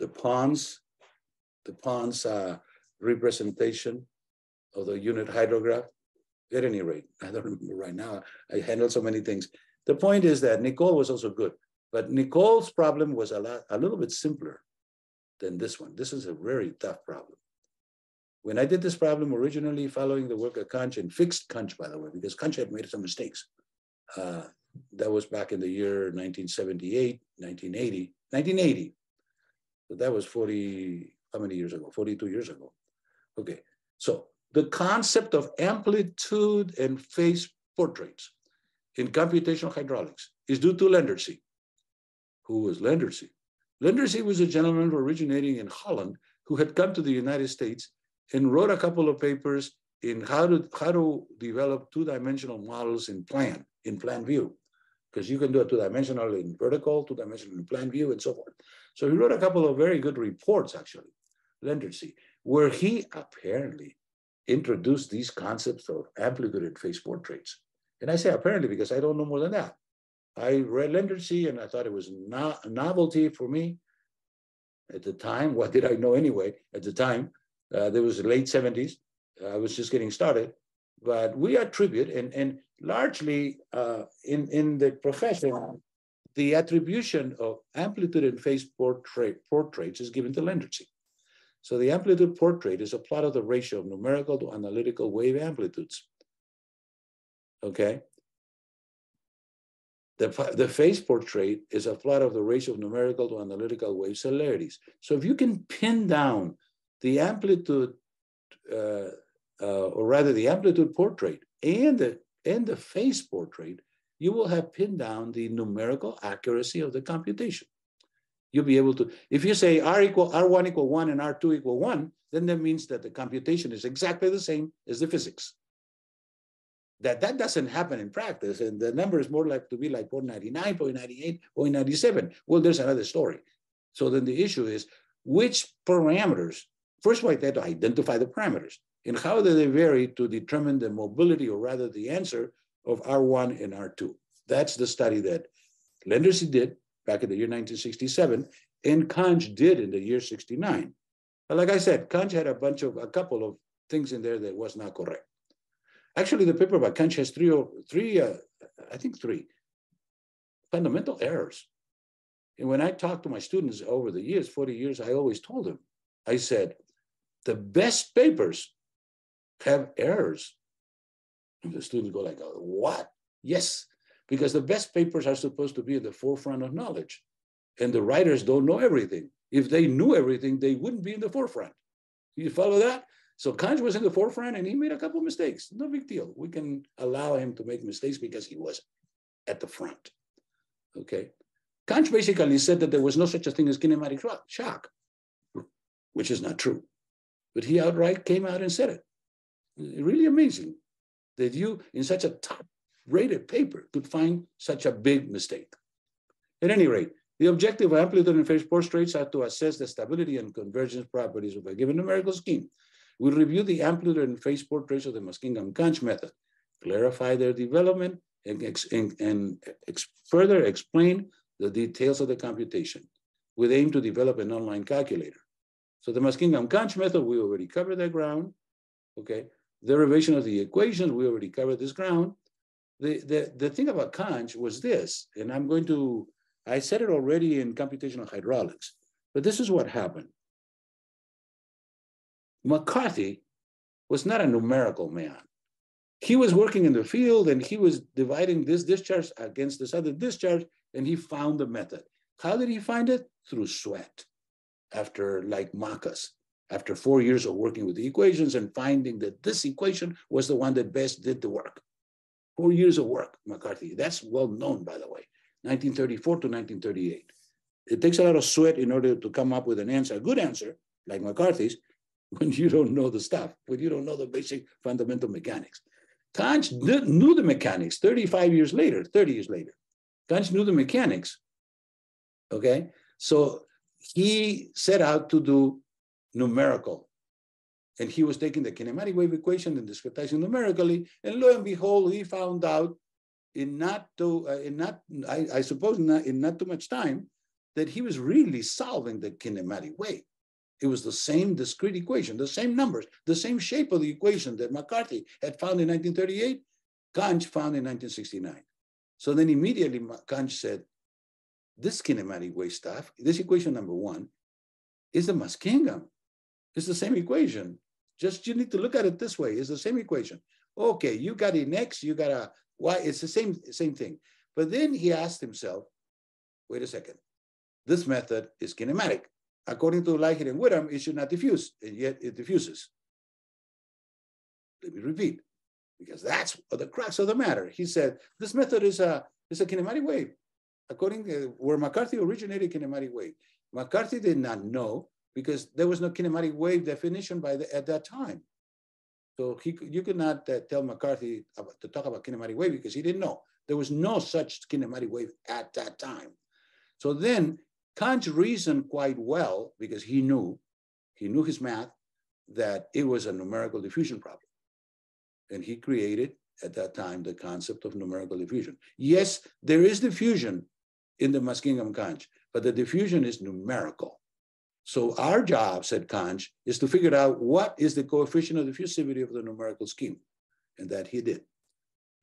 the ponds, the Ponce uh, representation of the unit hydrograph. At any rate, (laughs) I don't remember right now. I handled so many things. The point is that Nicole was also good. But Nicole's problem was a, lot, a little bit simpler than this one. This is a very tough problem. When I did this problem originally following the work of Cunge and fixed Cunge, by the way, because Cunge had made some mistakes. Uh, that was back in the year 1978, 1980, 1980. That was 40, how many years ago? 42 years ago. Okay, so the concept of amplitude and phase portraits in computational hydraulics is due to Leendertse who was Leendertse. Leendertse was a gentleman originating in Holland who had come to the United States and wrote a couple of papers in how to, how to develop two-dimensional models in plan, in plan view. Because you can do a two-dimensional in vertical, two-dimensional in plan view, and so forth. So he wrote a couple of very good reports, actually, Leendertse, where he apparently introduced these concepts of amplitude phase portraits. And I say apparently because I don't know more than that. I read Leendertse and I thought it was not a novelty for me at the time. (laughs) What did I know anyway? At the time, uh, there was the late 70s. I was just getting started. But we attribute, and, and largely uh, in, in the profession, the attribution of amplitude and phase portrait, portraits is given to Leendertse. So the amplitude portrait is a plot of the ratio of numerical to analytical wave amplitudes. Okay. The, the phase portrait is a plot of the ratio of numerical to analytical wave celerities. So if you can pin down the amplitude, uh, uh, or rather the amplitude portrait and the, and the phase portrait, you will have pinned down the numerical accuracy of the computation. You'll be able to, if you say R equal, R1 equal one and R2 equal one, then that means that the computation is exactly the same as the physics. That that doesn't happen in practice, and the number is more like to be like 0.99, 0.98, 0.97. Well, there's another story. So then the issue is which parameters, first of all, they have to identify the parameters, and how do they vary to determine the mobility, or rather the answer of R1 and R2. That's the study that Leendertse did back in the year 1967, and Cunge did in the year 69. But like I said, Cunge had a bunch of, a couple of things in there that was not correct. Actually, the paper by Cunge has three, or three uh, I think three, fundamental errors. And when I talked to my students over the years, 40 years, I always told them, I said, the best papers have errors. And the students go like, what? Yes, because the best papers are supposed to be at the forefront of knowledge. And the writers don't know everything. If they knew everything, they wouldn't be in the forefront. You follow that? So Cunge was in the forefront and he made a couple of mistakes. No big deal. We can allow him to make mistakes because he was at the front. Okay. Cunge basically said that there was no such a thing as kinematic shock, which is not true. But he outright came out and said it. Really amazing that you, in such a top rated paper could find such a big mistake. At any rate, the objective of amplitude and phase portraits are to assess the stability and convergence properties of a given numerical scheme. We review the amplitude and phase portraits of the Muskingum-Cunge method, clarify their development, and, ex and, and ex further explain the details of the computation with aim to develop an online calculator. So the Muskingum-Cunge method, we already covered that ground, okay? Derivation of the equations, we already covered this ground the, the, the thing about Cunge was this, and I'm going to, I said it already in computational hydraulics, but this is what happened. McCarthy was not a numerical man. He was working in the field and he was dividing this discharge against this other discharge, and he found the method. How did he find it? Through sweat, after like Marcus, after four years of working with the equations and finding that this equation was the one that best did the work. Four years of work, McCarthy. That's well known, by the way, 1934 to 1938. It takes a lot of sweat in order to come up with an answer, a good answer, like McCarthy's, (laughs) when you don't know the stuff, when you don't know the basic fundamental mechanics. Cunge knew the mechanics 35 years later, 30 years later. Cunge knew the mechanics. Okay. So he set out to do numerical and he was taking the kinematic wave equation and discretizing numerically, and lo and behold, he found out in not too, uh, in not, I, I suppose not, in not too much time, that he was really solving the kinematic wave. It was the same discrete equation, the same numbers, the same shape of the equation that McCarthy had found in 1938, Cunge found in 1969. So then immediately Cunge said, this kinematic wave stuff, this equation number one, is the Muskingum. It's the same equation. Just you need to look at it this way. It's the same equation. Okay, you got an X, you got a Y. It's the same, same thing. But then he asked himself, wait a second. This method is kinematic. According to Lighthill and Whitham, it should not diffuse, and yet it diffuses. Let me repeat, because that's the crux of the matter. He said, this method is a, is a kinematic wave. According to where McCarthy originated kinematic wave. McCarthy did not know because there was no kinematic wave definition by the, at that time. So he, you could not uh, tell McCarthy about, to talk about kinematic wave because he didn't know. There was no such kinematic wave at that time. So then Cunge reasoned quite well because he knew, he knew his math, that it was a numerical diffusion problem. And he created at that time the concept of numerical diffusion. Yes, there is diffusion in the Muskingum Cunge, but the diffusion is numerical. So our job, said Cunge, is to figure out what is the coefficient of diffusivity of the numerical scheme. And that he did.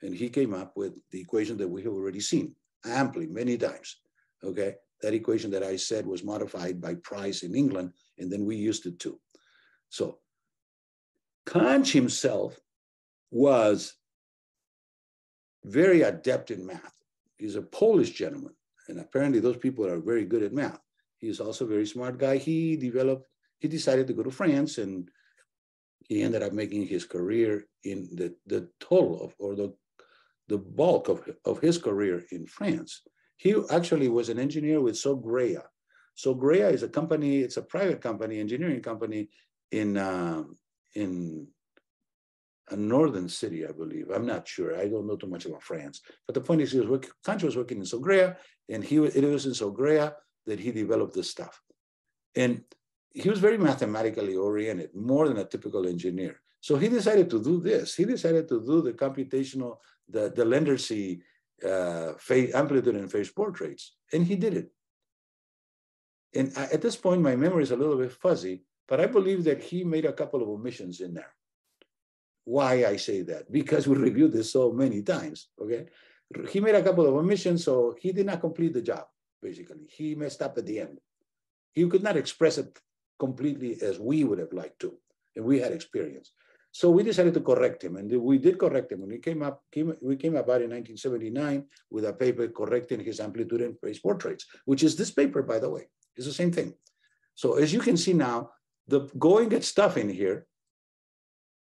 And he came up with the equation that we have already seen. amply many times. Okay, that equation that I said was modified by Price in England, and then we used it too. So Cunge himself was very adept in math. He's a Polish gentleman, and apparently those people are very good at math. He's also a very smart guy. He developed, he decided to go to France and he ended up making his career in the, the total of, or the, the bulk of, of his career in France. He actually was an engineer with Sogreah. Sogreah is a company, it's a private company, engineering company in, uh, in a northern city, I believe. I'm not sure. I don't know too much about France. But the point is, he was working, Sancho was working in Sogreah, and he it was in Sogreah that he developed this stuff. And he was very mathematically oriented, more than a typical engineer. So he decided to do this. He decided to do the computational, the, the Leendertse uh, phase, amplitude and phase portraits, and he did it. And I, at this point, my memory is a little bit fuzzy, but I believe that he made a couple of omissions in there. Why I say that? Because we reviewed this so many times, okay? He made a couple of omissions, so he did not complete the job, basically. He messed up at the end. He could not express it completely as we would have liked to, and we had experience. So we decided to correct him, and we did correct him. And we came up, came, we came about in 1979 with a paper correcting his amplitude and phase portraits, which is this paper, by the way. It's the same thing. So as you can see now, the going get stuff in here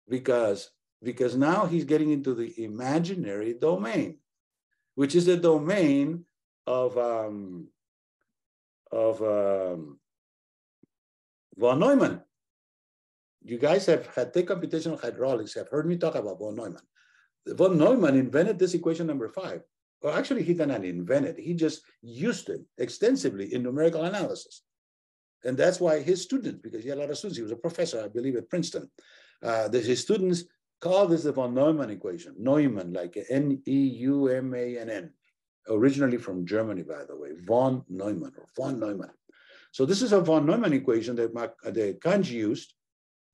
because because now he's getting into the imaginary domain, which is the domain of um, of um, von Neumann. You guys have had take computational hydraulics, have heard me talk about von Neumann. Von Neumann invented this equation number five. Well, actually, he did not invent it. He just used it extensively in numerical analysis. And that's why his students, because he had a lot of students, he was a professor, I believe, at Princeton. Uh, his students call this the von Neumann equation. Neumann, like N-E-U-M-A-N-N, originally from Germany, by the way, von Neumann or von Neumann. So this is a von Neumann equation that uh, the Cunge used,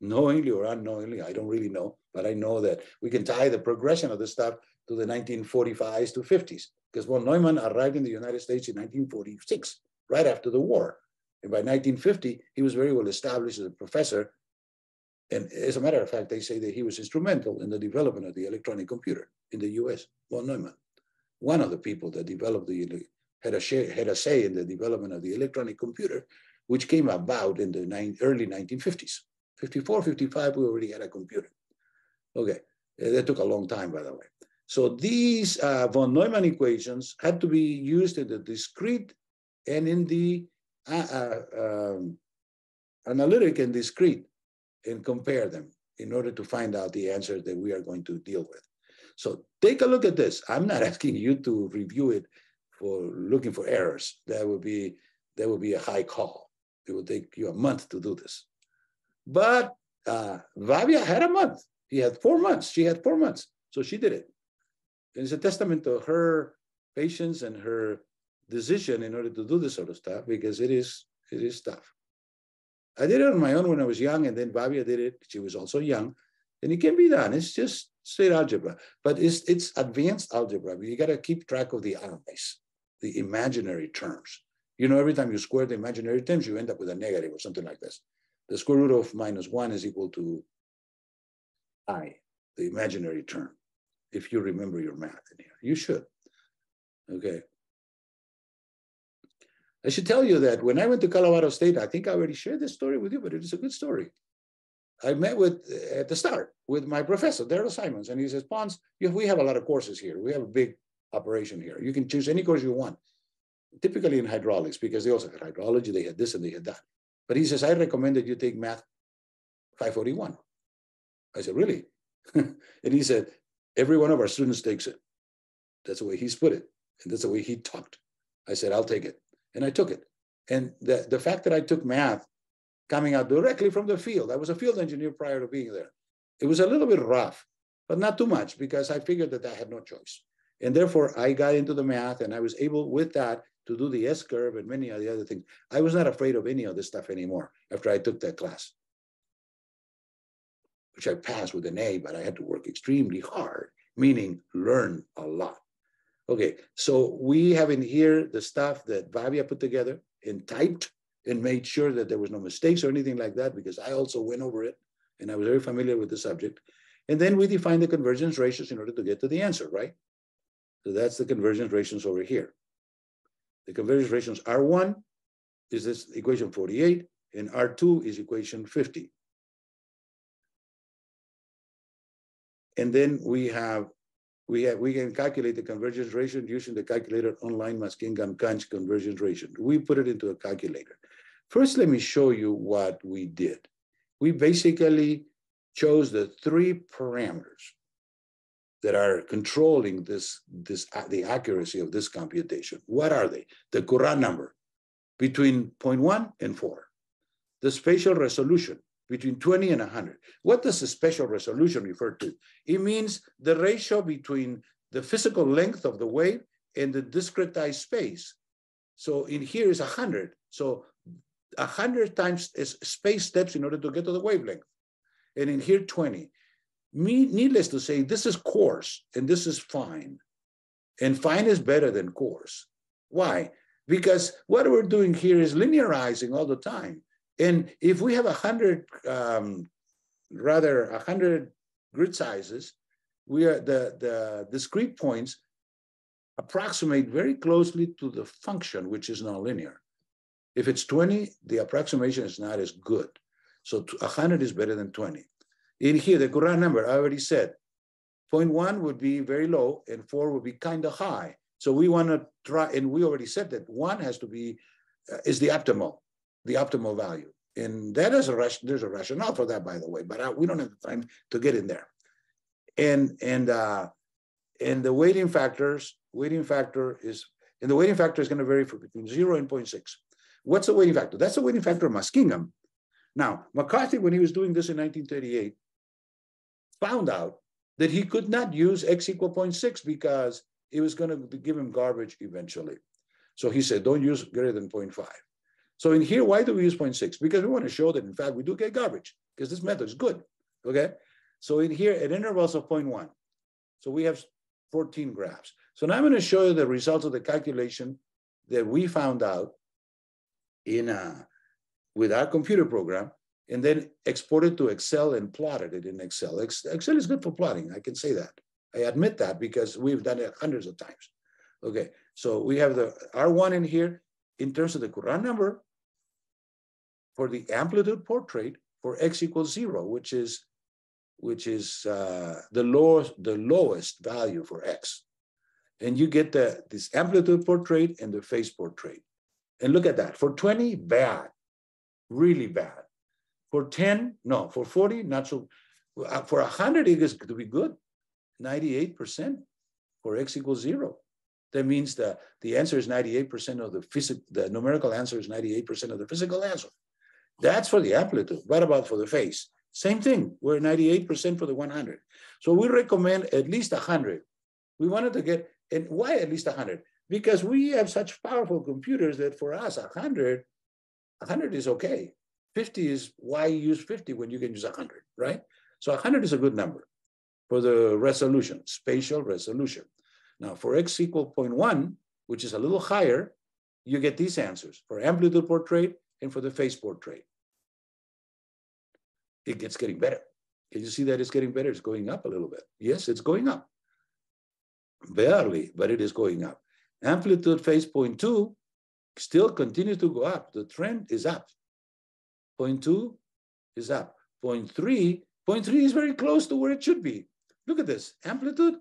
knowingly or unknowingly, I don't really know, but I know that we can tie the progression of this stuff to the 1945s to 50s, because von Neumann arrived in the United States in 1946, right after the war. And by 1950, he was very well established as a professor and as a matter of fact, they say that he was instrumental in the development of the electronic computer in the US, von Neumann. One of the people that developed the, had a, share, had a say in the development of the electronic computer, which came about in the nine, early 1950s. 54, 55, we already had a computer. Okay, that took a long time, by the way. So these uh, von Neumann equations had to be used in the discrete and in the uh, uh, um, analytic and discrete and compare them in order to find out the answers that we are going to deal with. So take a look at this. I'm not (laughs) asking you to review it for looking for errors. That would be that would be a high call. It would take you a month to do this. But uh, Bhavya had a month. He had four months. She had four months. So she did it. And it's a testament to her patience and her decision in order to do this sort of stuff because it is it is tough. I did it on my own when I was young, and then Bhavya did it. She was also young, and it can be done. It's just straight algebra, but it's it's advanced algebra. You got to keep track of the i's, the imaginary terms. You know, every time you square the imaginary terms, you end up with a negative or something like this. The square root of minus one is equal to i, the imaginary term. If you remember your math in here, you should. Okay. I should tell you that when I went to Colorado State, I think I already shared this story with you, but it is a good story. I met with, uh, at the start, with my professor, Daryl Simons, and he says, Ponce, we have a lot of courses here. We have a big operation here. You can choose any course you want, typically in hydraulics, because they also had hydrology, they had this and they had that. But he says, I recommend that you take math 541. I said, really? (laughs) and he said, every one of our students takes it. That's the way he's put it. And that's the way he talked. I said, I'll take it and I took it. And the, the fact that I took math coming out directly from the field, I was a field engineer prior to being there. It was a little bit rough, but not too much because I figured that I had no choice. And therefore, I got into the math and I was able with that to do the S curve and many of the other things. I was not afraid of any of this stuff anymore after I took that class, which I passed with an A, but I had to work extremely hard, meaning learn a lot. Okay, so we have in here the stuff that Bhavya put together and typed and made sure that there was no mistakes or anything like that because I also went over it and I was very familiar with the subject. And then we define the convergence ratios in order to get to the answer, right? So that's the convergence ratios over here. The convergence ratios R1 is this equation 48 and R2 is equation 50. And then we have, we have, we can calculate the convergence ratio using the calculator online Muskingum Cunge convergence ratio. We put it into a calculator. First, let me show you what we did. We basically chose the three parameters that are controlling this, this uh, the accuracy of this computation. What are they? The Courant number between 0.1 and 4. The spatial resolution between 20 and 100. What does the spatial resolution refer to? It means the ratio between the physical length of the wave and the discretized space. So in here is 100. So 100 times space steps in order to get to the wavelength. And in here, 20. Me, needless to say, this is coarse and this is fine. And fine is better than coarse. Why? Because what we're doing here is linearizing all the time. And if we have a hundred, um, rather a hundred grid sizes, we are the, the discrete points approximate very closely to the function, which is nonlinear. If it's 20, the approximation is not as good. So 100 is better than 20. In here, the Courant number, I already said, 0.1 would be very low and four would be kind of high. So we want to try, and we already said that one has to be, uh, is the optimal, the optimal value. And that is a, there's a rationale for that, by the way, but I, we don't have the time to get in there. And, and, uh, and the weighting factors, weighting factor is, and the weighting factor is going to vary from between zero and 0.6. What's the weighting factor? That's the weighting factor of Muskingum. Now, McCarthy, when he was doing this in 1938, found out that he could not use x equal 0.6 because it was going to give him garbage eventually. So he said, don't use greater than 0.5. So in here, why do we use 0.6? Because we want to show that in fact we do get garbage because this method is good, okay? So in here, at intervals of 0.1, so we have 14 graphs. So now I'm going to show you the results of the calculation that we found out in a, with our computer program and then export it to Excel and plotted it in Excel. Excel is good for plotting, I can say that. I admit that because we've done it hundreds of times. Okay, so we have the R1 in here in terms of the Courant number for the amplitude portrait for x equals zero, which is which is uh, the lowest the lowest value for x, and you get the this amplitude portrait and the phase portrait. And look at that. For 20, bad, really bad. For 10, no. For 40, not so. Uh, for 100, it is to be good. 98% for x equals zero. That means that the answer is 98% of the physical, the numerical answer is 98% of the physical answer. That's for the amplitude. What about for the phase? Same thing. We're 98% for the 100. So we recommend at least 100. We wanted to get, and why at least 100? Because we have such powerful computers that for us, 100, 100 is okay. 50 is why use 50 when you can use 100, right? So 100 is a good number for the resolution, spatial resolution. Now for x equal 0.1, which is a little higher, you get these answers for amplitude portrait and for the phase portrait. It gets getting better. Can you see that it's getting better? It's going up a little bit. Yes, it's going up. Barely, but it is going up. Amplitude phase point two still continues to go up. The trend is up. Point two is up. Point three, point three is very close to where it should be. Look at this amplitude.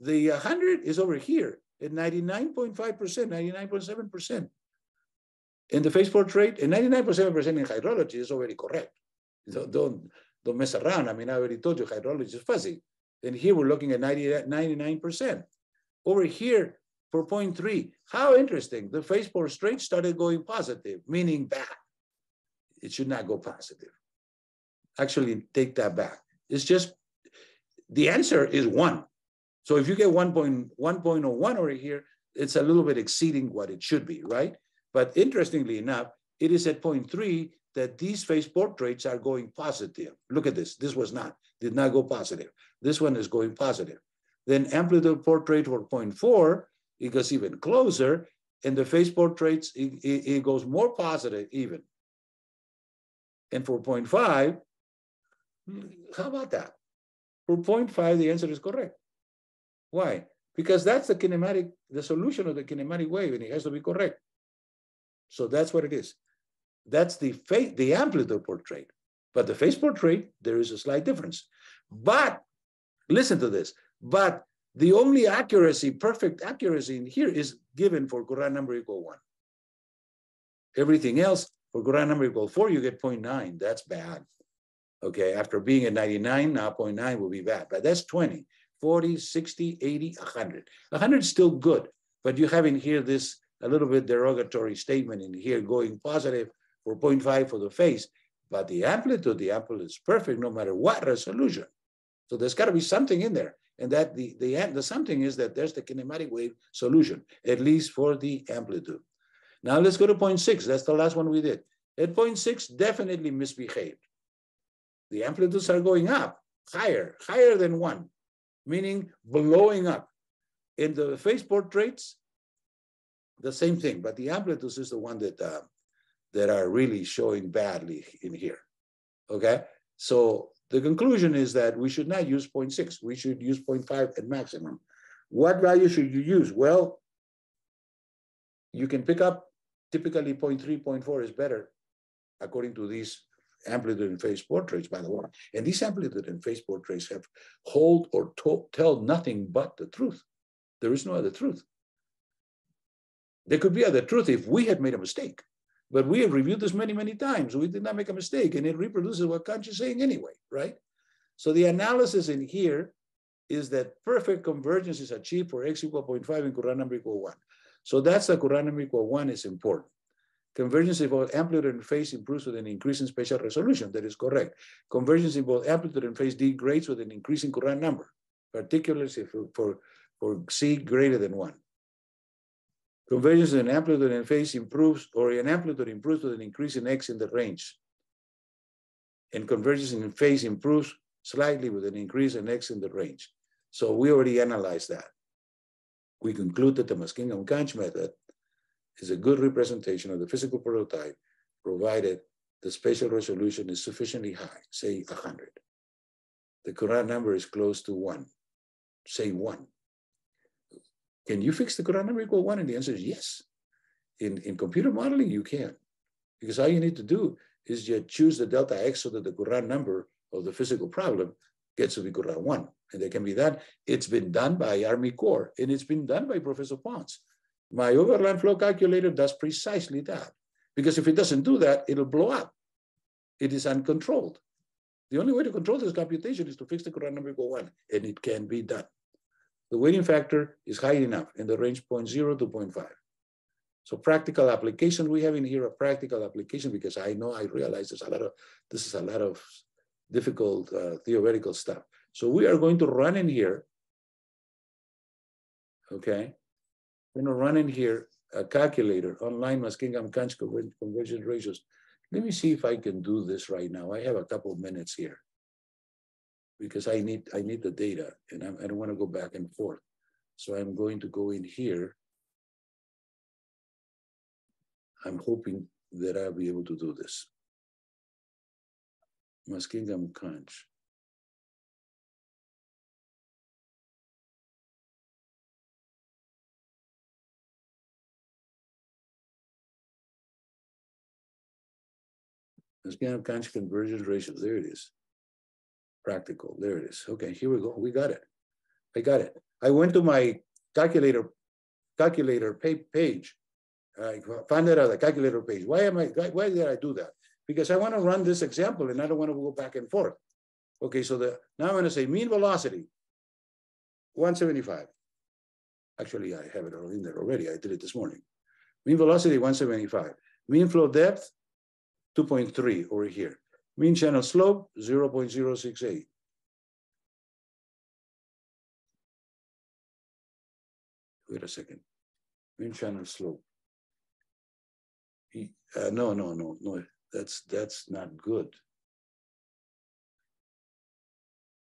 The 100 is over here at 99.5%, 99.7%. And the phase portrait, and 99.7% in hydrology is already correct. Don't, don't, don't mess around. I mean, I already told you hydrology is fuzzy. And here we're looking at 90, 99%. Over here, for point three. How interesting. The phase portrait started going positive, meaning bad. It should not go positive. Actually, take that back. It's just the answer is one. So if you get 1.1.01 over here, it's a little bit exceeding what it should be, right? But interestingly enough, it is at point three that these phase portraits are going positive. Look at this. This was not, did not go positive. This one is going positive. Then amplitude portrait for point four it goes even closer. And the phase portraits, it, goes more positive even. And for 0.5, how about that? For 0.5, the answer is correct. Why? Because that's the kinematic, the solution of the kinematic wave, and it has to be correct. So that's what it is. That's the phase, the amplitude portrait. But the phase portrait, there is a slight difference. But listen to this. But the only accuracy, perfect accuracy in here is given for Courant number equal one. Everything else, for Courant number equal four, you get 0.9. That's bad. Okay, after being at 99, now 0.9 will be bad, but that's 20, 40, 60, 80, 100. 100 is still good, but you have in here this a little bit derogatory statement in here going positive for 0.5 for the phase, but the amplitude, the amplitude is perfect no matter what resolution. So there's got to be something in there. And that the, the, the something is that there's the kinematic wave solution, at least for the amplitude. Now let's go to six. That's the last one we did. At six, definitely misbehaved. The amplitudes are going up, higher, higher than one, meaning blowing up. In the phase portraits, the same thing, but the amplitudes is the one that uh, that are really showing badly in here. Okay, so the conclusion is that we should not use 0.6. We should use 0.5 at maximum. What value should you use? Well, you can pick up typically 0.3, 0.4 is better according to these amplitude and phase portraits, by the way. And these amplitude and phase portraits have hold or tell nothing but the truth. There is no other truth. There could be other truth if we had made a mistake. But we have reviewed this many, many times. We did not make a mistake, and it reproduces what Kant is saying anyway, right? So the analysis in here is that perfect convergence is achieved for x equal 0.5 and Courant number equal 1. So that's the Courant number equal 1 is important. Convergence in both amplitude and phase improves with an increase in spatial resolution. That is correct. Convergence in both amplitude and phase degrades with an increase in Courant number, particularly for, for, for C greater than 1. Convergence in amplitude and phase improves, or an amplitude improves with an increase in x in the range. And convergence in phase improves slightly with an increase in x in the range. So we already analyzed that. We conclude that the Muskingum-Cunge method is a good representation of the physical prototype, provided the spatial resolution is sufficiently high, say 100. The Courant number is close to one, say one. Can you fix the Courant number equal one? And the answer is yes. In, in computer modeling, you can. Because all you need to do is you choose the delta x so that the Courant number of the physical problem gets to be Courant one. And they can be that. It's been done by Army Corps, and it's been done by Professor Ponce. My overland flow calculator does precisely that. Because if it doesn't do that, it'll blow up. It is uncontrolled. The only way to control this computation is to fix the Courant number equal one, and it can be done. The weighting factor is high enough in the range 0.0 to 0.5. So practical application, we have in here a practical application because I know, I realize there's a lot of, this is a lot of difficult uh, theoretical stuff. So we are going to run in here, okay? We're gonna run in here a calculator, online Muskingum-Cunge conversion ratios. Let me see if I can do this right now. I have a couple of minutes here because I need I need the data and I'm, I do not want to go back and forth. So I'm going to go in here. I'm hoping that I'll be able to do this. Muskingum-Cunge. Muskingum-Cunge conversion ratio. There it is practical. There it is. Okay, here we go. We got it. I got it. I went to my calculator calculator page. I found it on the calculator page. Why am I? Why did I do that? Because I want to run this example and I don't want to go back and forth. Okay, so the now I'm going to say mean velocity, 175. Actually, I have it all in there already. I did it this morning. Mean velocity 175. Mean flow depth 2.3 over here. Mean channel slope, 0.068. Wait a second. Mean channel slope. Uh, no, no, no, no. That's that's not good.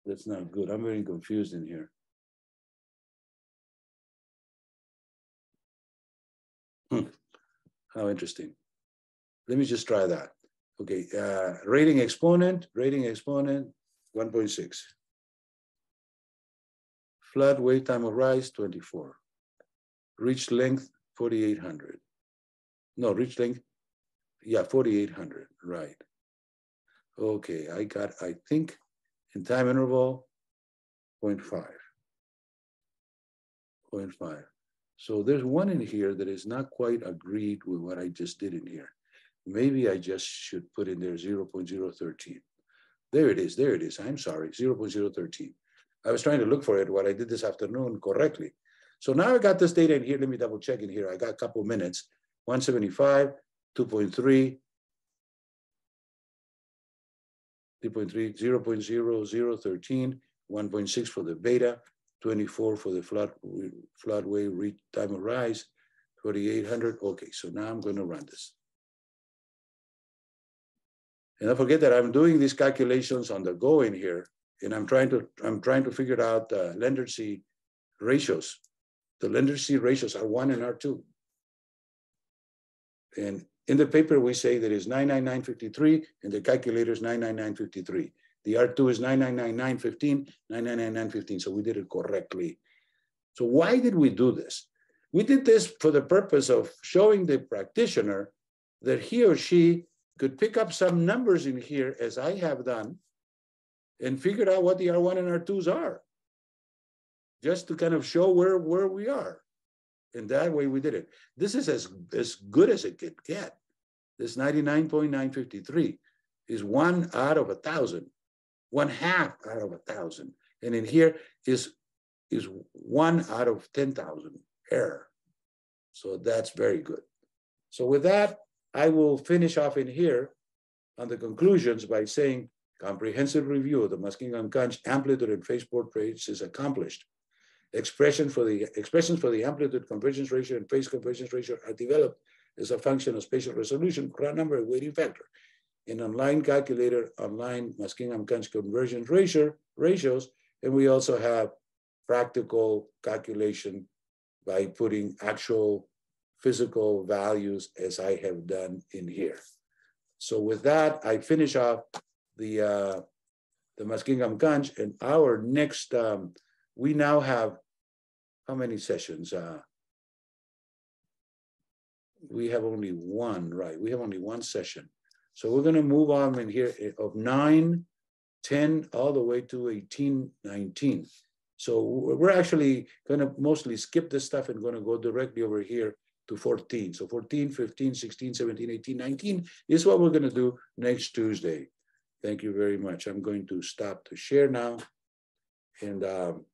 That's not good. I'm very confused in here. Hmm. How interesting. Let me just try that. Okay, uh, rating exponent, rating exponent, 1.6. Flood wave time of rise, 24. Reach length, 4,800. No, reach length, yeah, 4,800, right. Okay, I got, I think, in time interval, 0.5. 0.5. So there's one in here that is not quite agreed with what I just did in here. Maybe I just should put in there 0.013. There it is, there it is. I'm sorry, 0.013. I was trying to look for it, what I did this afternoon correctly. So now I got this data in here. Let me double check in here. I got a couple minutes. 175, 2.3, 3.3, 0 0.0013, 1.6 for the beta, 24 for the flood, flood wave time of rise, 4,800. Okay, so now I'm going to run this. And don't forget that I'm doing these calculations on the go in here, and I'm trying to I'm trying to figure out uh, lender C ratios. The lender C ratios are one and are two. And in the paper, we say that is 99953 and the calculator is 99953. The R2 is 999915, 999915. So we did it correctly. So why did we do this? We did this for the purpose of showing the practitioner that he or she could pick up some numbers in here as I have done and figure out what the R1 and R2s are, just to kind of show where, where we are. And that way we did it. This is as, as good as it could get. This 99.953 is one out of a thousand, one half out of a thousand. And in here is, is one out of 10,000 error. So that's very good. So with that, I will finish off in here on the conclusions by saying comprehensive review of the Muskingum-Cunge amplitude and phase portraits is accomplished. Expression for the, expressions for the amplitude convergence ratio and phase convergence ratio are developed as a function of spatial resolution, Courant number, weighting factor. In online calculator, online Muskingum-Cunge convergence ratio, ratios, and we also have practical calculation by putting actual physical values as I have done in here. So with that, I finish off the uh, the Muskingum-Cunge, and our next, um, we now have how many sessions? Uh, we have only one, right? We have only one session. So we're gonna move on in here eh, of nine, 10, all the way to 18, 19. So we're actually gonna mostly skip this stuff and gonna go directly over here to 14. So 14, 15, 16, 17, 18, 19 is what we're gonna do next Tuesday. Thank you very much. I'm going to stop to share now. And um,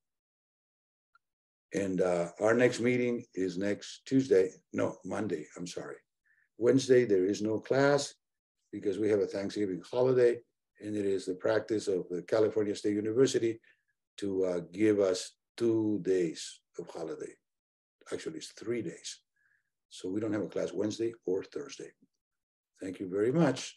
and uh, our next meeting is next Tuesday, no, Monday, I'm sorry. Wednesday, there is no class because we have a Thanksgiving holiday and it is the practice of the California State University to uh, give us two days of holiday. Actually, it's three days. So we don't have a class Wednesday or Thursday. Thank you very much.